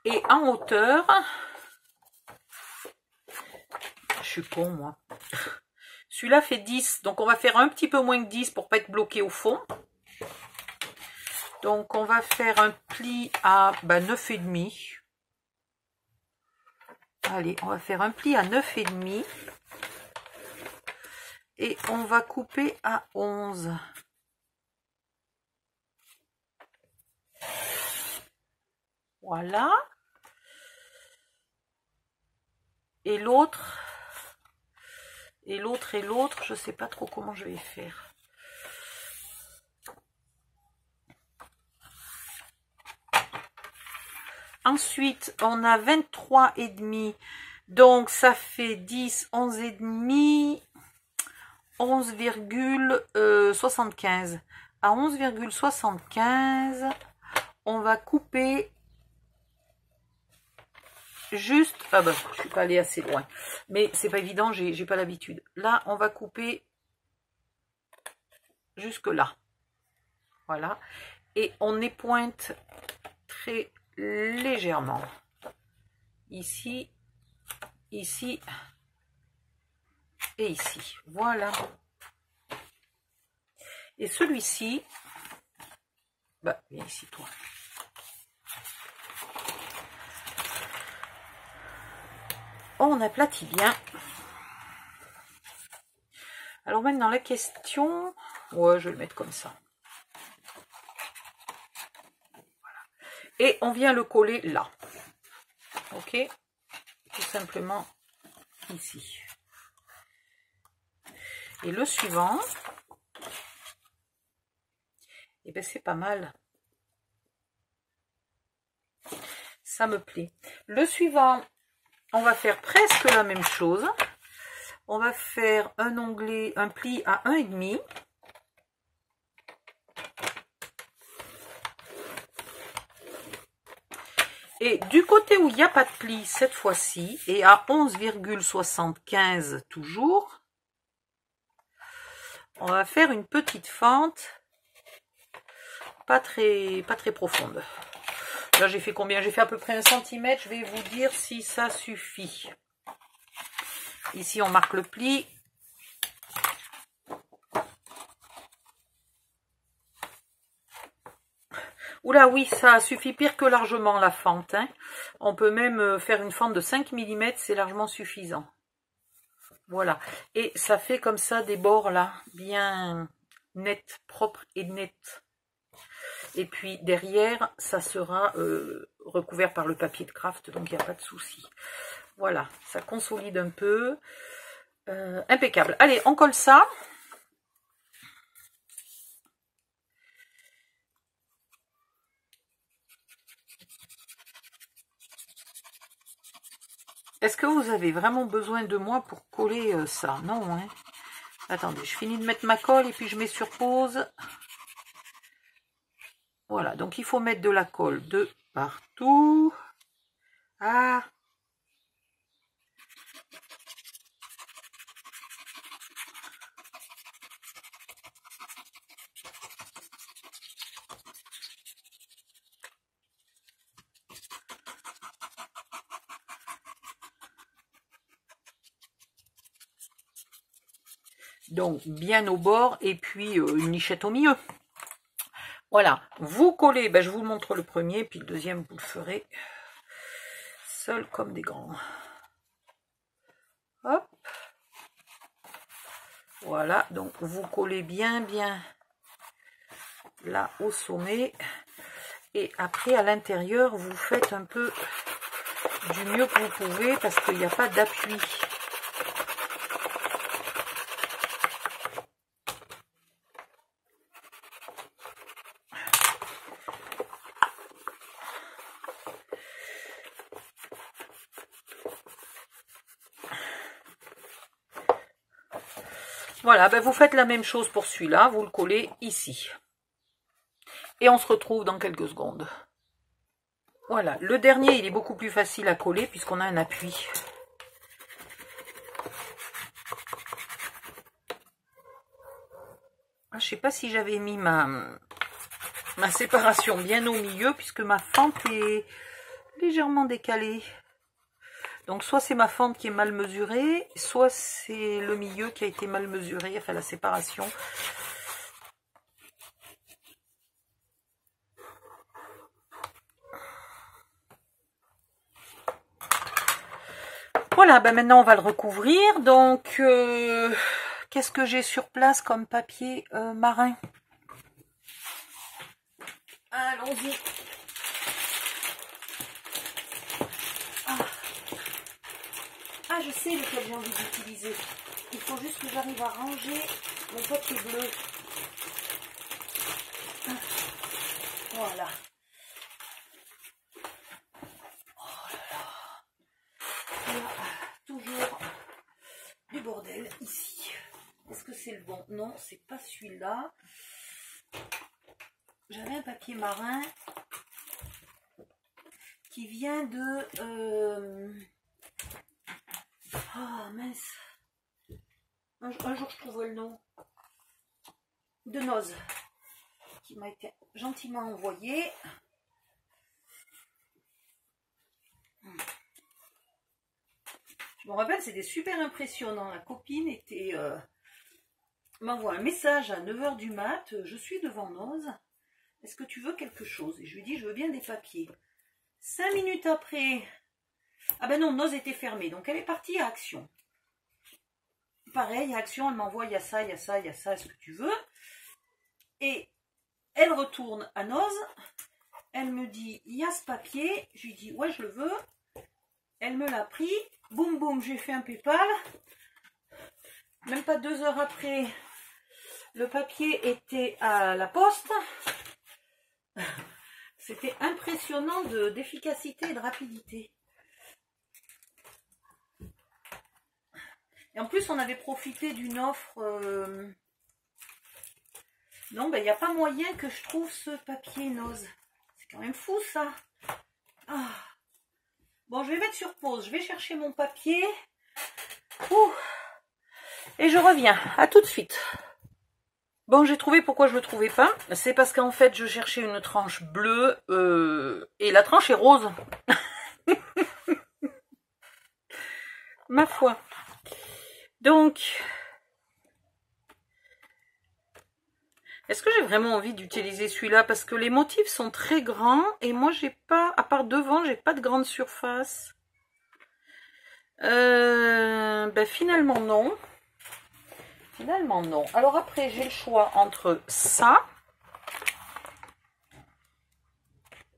Et en hauteur, je suis con moi, celui-là fait 10, donc on va faire un petit peu moins que 10 pour pas être bloqué au fond. Donc on va faire un pli à bah, 9,5. Allez, on va faire un pli à 9,5. Et on va couper à 11. Voilà. Et l'autre, et l'autre et l'autre, je sais pas trop comment je vais faire. Ensuite, on a 23 et demi. Donc, ça fait 10, 11 et demi, 11,75. À 11,75, on va couper juste... Ah ben, je suis pas allée assez loin. Mais c'est pas évident, j'ai pas l'habitude. Là, on va couper jusque là. Voilà. Et on épointe très légèrement. Ici, ici et ici. Voilà. Et celui-ci, bah, viens ici toi. On aplatit bien. Alors maintenant la question, ouais je vais le mettre comme ça. et on vient le coller là. Ok Tout simplement ici. Et le suivant, et eh ben c'est pas mal. Ça me plaît. Le suivant, on va faire presque la même chose. On va faire un onglet, un pli à 1,5 Et du côté où il n'y a pas de pli cette fois-ci, et à 11,75 toujours, on va faire une petite fente pas très, pas très profonde. Là, j'ai fait combien? J'ai fait à peu près un centimètre. Je vais vous dire si ça suffit. Ici, on marque le pli. Oula oui, ça suffit pire que largement la fente. Hein. On peut même euh, faire une fente de 5 mm, c'est largement suffisant. Voilà. Et ça fait comme ça des bords là, bien nets, propres et nets. Et puis derrière, ça sera euh, recouvert par le papier de craft, donc il n'y a pas de souci. Voilà, ça consolide un peu. Euh, impeccable. Allez, on colle ça. Est-ce que vous avez vraiment besoin de moi pour coller euh, ça? Non, hein Attendez, je finis de mettre ma colle et puis je mets sur pause. Voilà, donc il faut mettre de la colle de partout. Ah Donc, bien au bord et puis euh, une lichette au milieu. Voilà, vous collez, ben, je vous montre le premier, puis le deuxième, vous le ferez seul comme des grands. Hop. Voilà, donc vous collez bien, bien là au sommet. Et après, à l'intérieur, vous faites un peu du mieux que vous pouvez parce qu'il n'y a pas d'appui. Voilà, ben vous faites la même chose pour celui-là, vous le collez ici. Et on se retrouve dans quelques secondes. Voilà, le dernier, il est beaucoup plus facile à coller puisqu'on a un appui. Ah, je sais pas si j'avais mis ma, ma séparation bien au milieu puisque ma fente est légèrement décalée. Donc soit c'est ma fente qui est mal mesurée, soit c'est le milieu qui a été mal mesuré, enfin la séparation. Voilà, ben maintenant on va le recouvrir. Donc, euh, qu'est-ce que j'ai sur place comme papier euh, marin? Allons-y. Ah. je sais lequel j'ai envie d'utiliser. Il faut juste que j'arrive à ranger mon papier bleu. Voilà. bordel ici. Est-ce que c'est le bon? Non, c'est pas celui-là. J'avais un papier marin qui vient de... Euh... Ah, mince. Un, jour, je trouve le nom. De Noz. Qui m'a été gentiment envoyé. Je me rappelle, c'était super impressionnant. La copine était euh, m'envoie un message à 9h du mat. Je suis devant Noz. Est-ce que tu veux quelque chose? Et je lui dis, je veux bien des papiers. Cinq minutes après, ah ben non, Noz était fermée. Donc elle est partie à Action. Pareil, à Action, elle m'envoie, il y a ça, il y a ça, il y a ça, est-ce que tu veux Et elle retourne à Noz. Elle me dit, il y a ce papier. Je lui dis, ouais, je le veux. Elle me l'a pris. Boum, boum, j'ai fait un Paypal. Même pas deux heures après, le papier était à la poste. C'était impressionnant d'efficacité et de rapidité. Et en plus, on avait profité d'une offre... Euh, non, ben il n'y a pas moyen que je trouve ce papier nose. C'est quand même fou, ça. Ah. Bon, je vais mettre sur pause. Je vais chercher mon papier. Et je reviens. À tout de suite. Bon, j'ai trouvé pourquoi je ne le trouvais pas. C'est parce qu'en fait, je cherchais une tranche bleue euh, et la tranche est rose. Ma foi. Donc, Est-ce que j'ai vraiment envie d'utiliser celui-là? Parce que les motifs sont très grands et moi j'ai pas, à part devant, j'ai pas de grande surface. Euh, ben finalement non. Finalement non. Alors après j'ai le choix entre ça.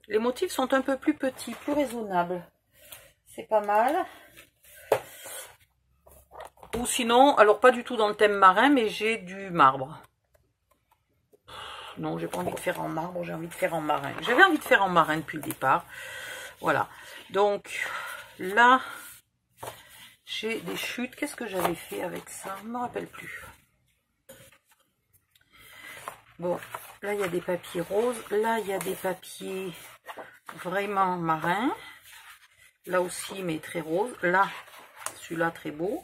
Les motifs sont un peu plus petits, plus raisonnables. C'est pas mal. Ou sinon, alors pas du tout dans le thème marin, mais j'ai du marbre. Non, j'ai pas envie de faire en marbre, j'ai envie de faire en marin. J'avais envie de faire en marin depuis le départ. Voilà. Donc, là, j'ai des chutes. Qu'est-ce que j'avais fait avec ça? Je ne me rappelle plus. Bon, là, il y a des papiers roses. Là, il y a des papiers vraiment marins. Là aussi, mais très rose. Là, celui-là, très beau.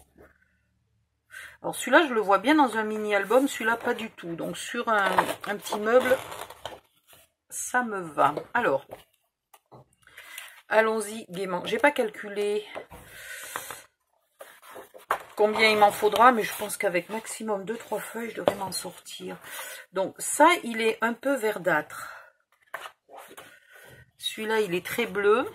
Alors celui-là, je le vois bien dans un mini-album, celui-là pas du tout. Donc sur un, petit meuble, ça me va. Alors, allons-y gaiement. J'ai pas calculé combien il m'en faudra, mais je pense qu'avec maximum 2-3 feuilles, je devrais m'en sortir. Donc ça, il est un peu verdâtre. Celui-là, il est très bleu.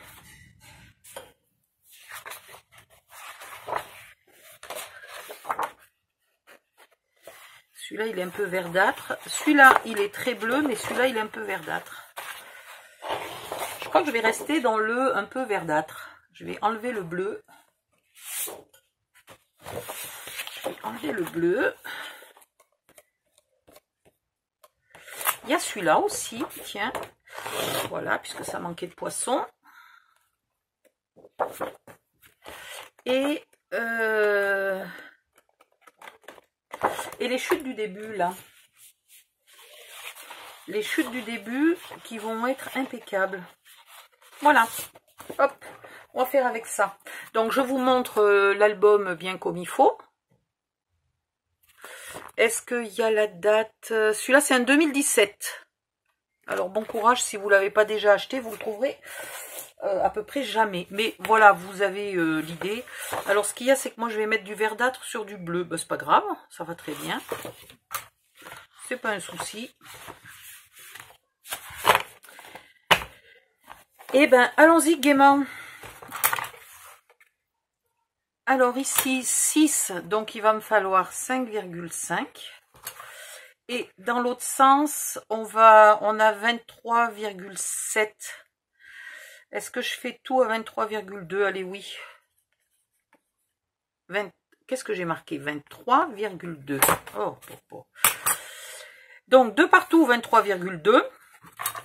Celui-là, il est un peu verdâtre. Celui-là, il est très bleu, mais celui-là, il est un peu verdâtre. Je crois que je vais rester dans le un peu verdâtre. Je vais enlever le bleu. Je vais enlever le bleu. Il y a celui-là aussi, tiens. Voilà, puisque ça manquait de poisson. Et... Euh, Et les chutes du début, là. Les chutes du début qui vont être impeccables. Voilà. Hop, on va faire avec ça. Donc, je vous montre euh, l'album bien comme il faut. Est-ce qu'il y a la date? Celui-là, c'est un 2017. Alors, bon courage, si vous ne l'avez pas déjà acheté, vous le trouverez euh, à peu près jamais. Mais voilà, vous avez euh, l'idée. Alors, ce qu'il y a, c'est que moi, je vais mettre du verdâtre sur du bleu. Ben, c'est pas grave, ça va très bien. C'est pas un souci. Eh ben, allons-y gaiement. Alors ici, 6, donc il va me falloir 5,5. Et dans l'autre sens, on va, on a 23,7. Est-ce que je fais tout à 23,2 Allez, oui. Qu'est-ce que j'ai marqué? 23,2. Oh, oh, oh. Donc, de partout, 23,2.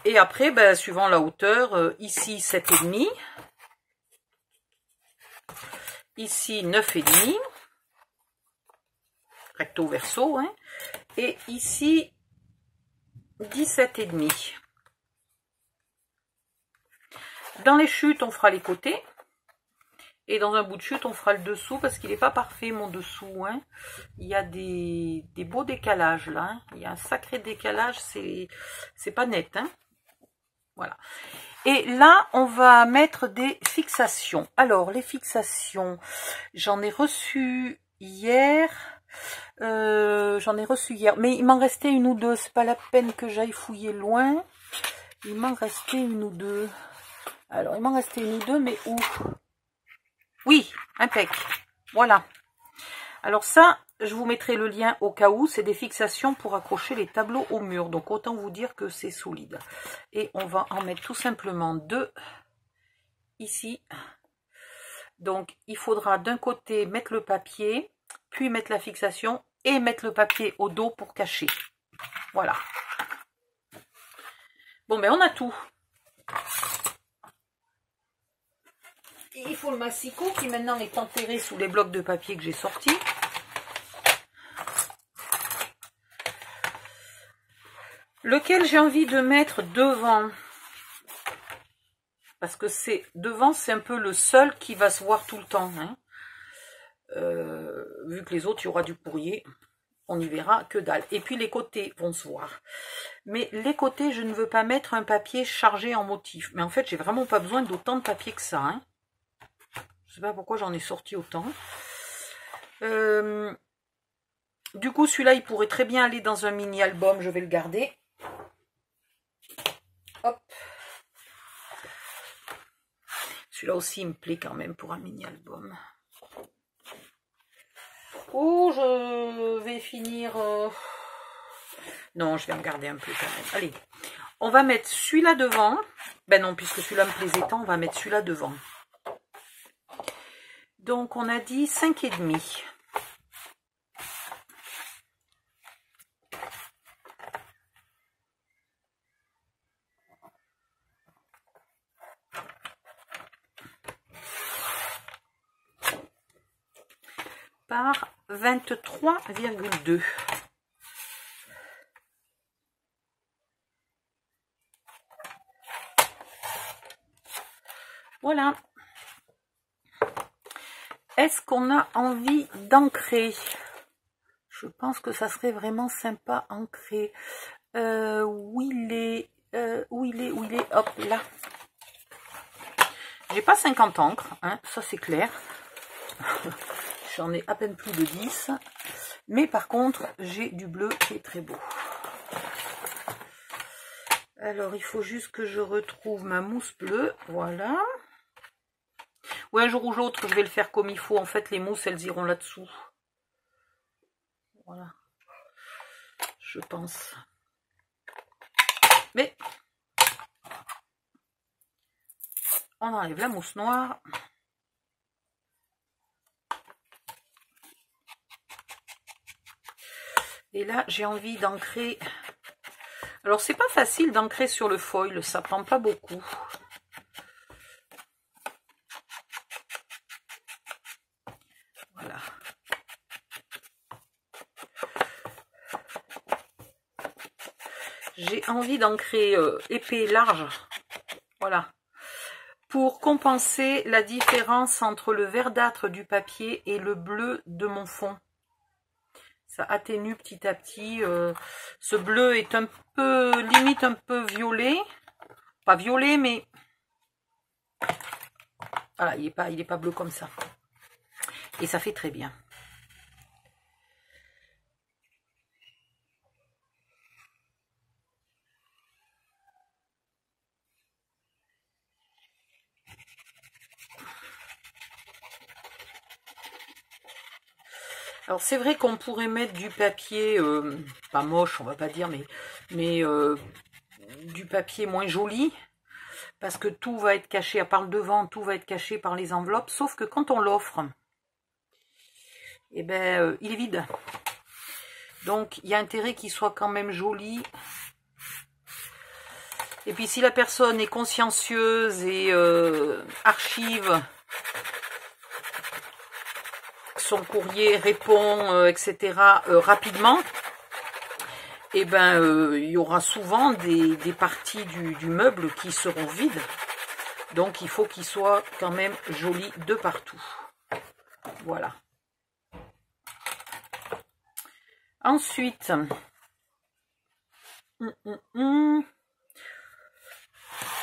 Et après, ben, suivant la hauteur, euh, ici 7,5. Ici 9,5. Recto verso. Hein. Et ici 17,5. Dans les chutes, on fera les côtés. Et dans un bout de chute, on fera le dessous parce qu'il n'est pas parfait mon dessous. Hein. Il y a des, beaux décalages là. Hein. Il y a un sacré décalage, c'est pas net. Hein. Voilà. Et là, on va mettre des fixations. Alors, les fixations, j'en ai reçu hier. Euh, j'en ai reçu hier. Mais il m'en restait une ou deux. C'est pas la peine que j'aille fouiller loin. Il m'en restait une ou deux. Alors, il m'en restait une ou deux, mais où? Oui, impec. Voilà. Alors ça, je vous mettrai le lien au cas où. C'est des fixations pour accrocher les tableaux au mur. Donc, autant vous dire que c'est solide. Et on va en mettre tout simplement deux ici. Donc, il faudra d'un côté mettre le papier, puis mettre la fixation et mettre le papier au dos pour cacher. Voilà. Bon, mais ben, on a tout. Il faut le massicot qui maintenant est enterré sous les blocs de papier que j'ai sortis. Lequel j'ai envie de mettre devant? Parce que c'est devant, c'est un peu le seul qui va se voir tout le temps. Hein. Euh, vu que les autres, il y aura du pourrier, on y verra que dalle. Et puis les côtés vont se voir. Mais les côtés, je ne veux pas mettre un papier chargé en motif. Mais en fait, j'ai vraiment pas besoin d'autant de papier que ça. Hein. Je sais pas pourquoi j'en ai sorti autant. Euh, du coup, celui-là, il pourrait très bien aller dans un mini-album. Je vais le garder. Hop. Celui-là aussi, il me plaît quand même pour un mini-album. Oh, je vais finir... Euh, non, je vais en garder un peu quand même. Allez, on va mettre celui-là devant. Ben non, puisque celui-là me plaisait tant, on va mettre celui-là devant. Donc, on a dit 5,5. par 23,2. Voilà. Est-ce qu'on a envie d'ancrer? Je pense que ça serait vraiment sympa ancrer. Euh, où il est euh, Où il est Où il est Hop, là. J'ai pas 50 encres, hein, ça c'est clair. J'en ai à peine plus de 10. Mais par contre, j'ai du bleu qui est très beau. Alors, il faut juste que je retrouve ma mousse bleue. Voilà. Ou un jour ou l'autre, je vais le faire comme il faut. En fait, les mousses, elles iront là-dessous. Voilà. Je pense. Mais, on enlève la mousse noire. Et là, j'ai envie d'ancrer. Alors, c'est pas facile d'ancrer sur le foil, ça prend pas beaucoup. j'ai envie d'ancrer euh, épais large. Voilà. Pour compenser la différence entre le verdâtre du papier et le bleu de mon fond. Ça atténue petit à petit. Euh, ce bleu est un peu, limite un peu violet. Pas violet, mais... Voilà, il n'est pas, il est pas bleu comme ça. Et ça fait très bien. Alors c'est vrai qu'on pourrait mettre du papier, euh, pas moche, on va pas dire, mais, euh, du papier moins joli, parce que tout va être caché, à part le devant, tout va être caché par les enveloppes, sauf que quand on l'offre, eh ben, euh, il est vide. Donc, il y a intérêt qu'il soit quand même joli. Et puis, si la personne est consciencieuse et archive son courrier répond, euh, etc., euh, rapidement, et eh ben, euh, il y aura souvent des, parties du, meuble qui seront vides. Donc, il faut qu'il soit quand même joli de partout. Voilà. Ensuite, hum, hum, hum.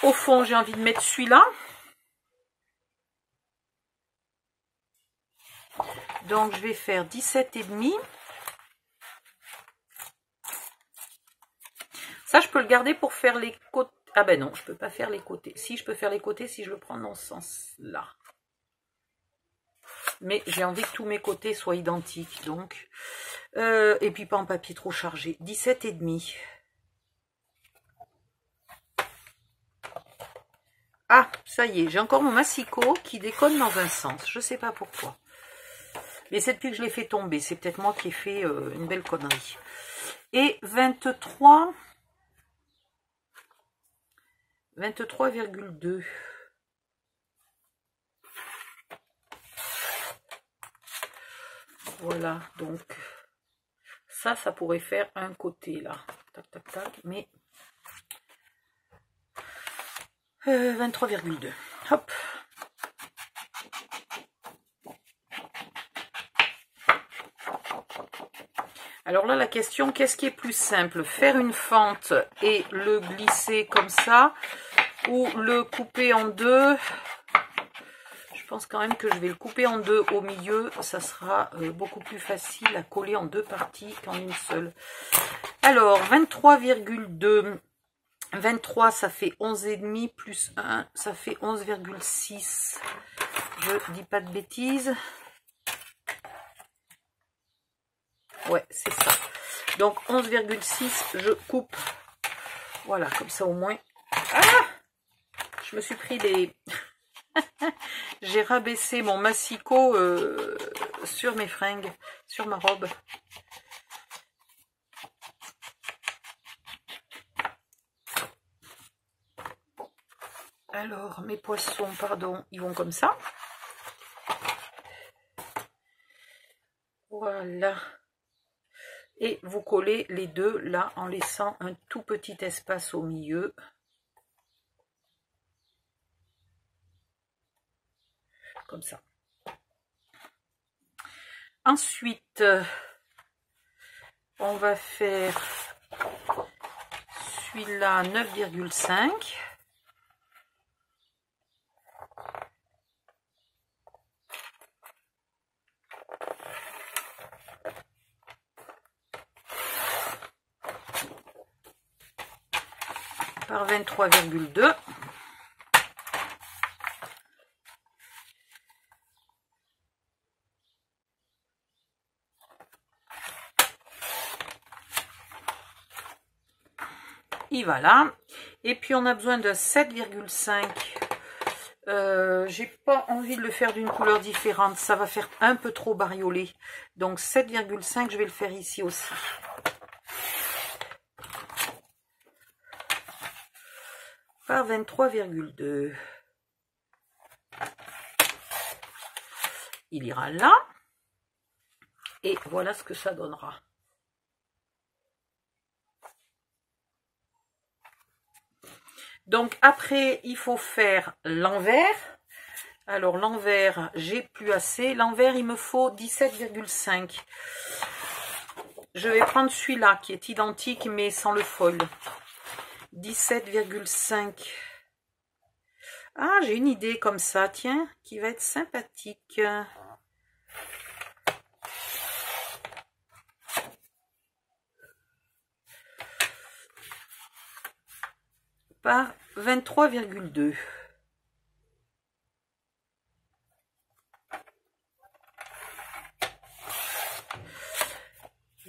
au fond, j'ai envie de mettre celui-là. Donc, je vais faire 17 et demi. Ça, je peux le garder pour faire les côtés. Ah ben non, je peux pas faire les côtés. Si, je peux faire les côtés si je le prends dans ce sens-là. Mais j'ai envie que tous mes côtés soient identiques, donc. Euh, et puis pas en papier trop chargé. 17 et demi. Ah, ça y est, j'ai encore mon massicot qui déconne dans un sens. Je sais pas pourquoi. Mais c'est depuis que je l'ai fait tomber. C'est peut-être moi qui ai fait euh, une belle connerie. Et 23... 23,2. Voilà, donc ça, ça pourrait faire un côté là. Tac, tac, tac, mais 23,2. Euh, Hop. Alors là, la question, qu'est-ce qui est plus simple Faire une fente et le glisser comme ça ou le couper en deux? Je pense quand même que je vais le couper en deux au milieu. Ça sera euh, beaucoup plus facile à coller en deux parties qu'en une seule. Alors, 23,2. 23, ça fait 11,5 plus 1, ça fait 11,6. Je dis pas de bêtises. Ouais, c'est ça. Donc 11,6, je coupe. Voilà, comme ça au moins. Ah Je me suis pris les... J'ai rabaissé mon massicot euh, sur mes fringues, sur ma robe. Alors, mes poissons, pardon, ils vont comme ça. Voilà et vous collez les deux là en laissant un tout petit espace au milieu. Comme ça. Ensuite on va faire celui-là 9,5 par 23,2. Et voilà. Et puis on a besoin de 7,5. Euh, j'ai pas envie de le faire d'une couleur différente. Ça va faire un peu trop bariolé. Donc 7,5, je vais le faire ici aussi. Par 23,2. Il ira là. Et voilà ce que ça donnera. Donc après, il faut faire l'envers. Alors l'envers, j'ai plus assez. L'envers, il me faut 17,5. Je vais prendre celui-là qui est identique mais sans le foil. 17,5. Ah, j'ai une idée comme ça, tiens, qui va être sympathique. Par 23,2.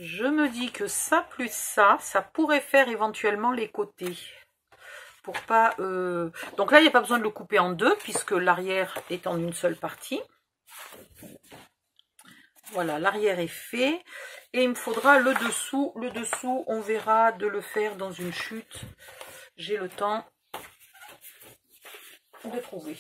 Je me dis que ça plus ça, ça pourrait faire éventuellement les côtés. Pour pas... Euh, donc là, il n'y a pas besoin de le couper en deux, puisque l'arrière est en une seule partie. Voilà, l'arrière est fait. Et il me faudra le dessous. Le dessous, on verra de le faire dans une chute. J'ai le temps de trouver.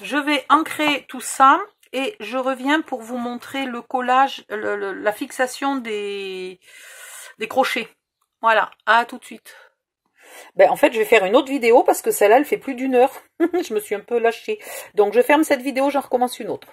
Je vais ancrer tout ça et je reviens pour vous montrer le collage, la fixation des, des crochets. Voilà, à tout de suite. Ben, en fait, je vais faire une autre vidéo parce que celle-là, elle fait plus d'une heure. je me suis un peu lâchée. Donc, je ferme cette vidéo, j'en recommence une autre.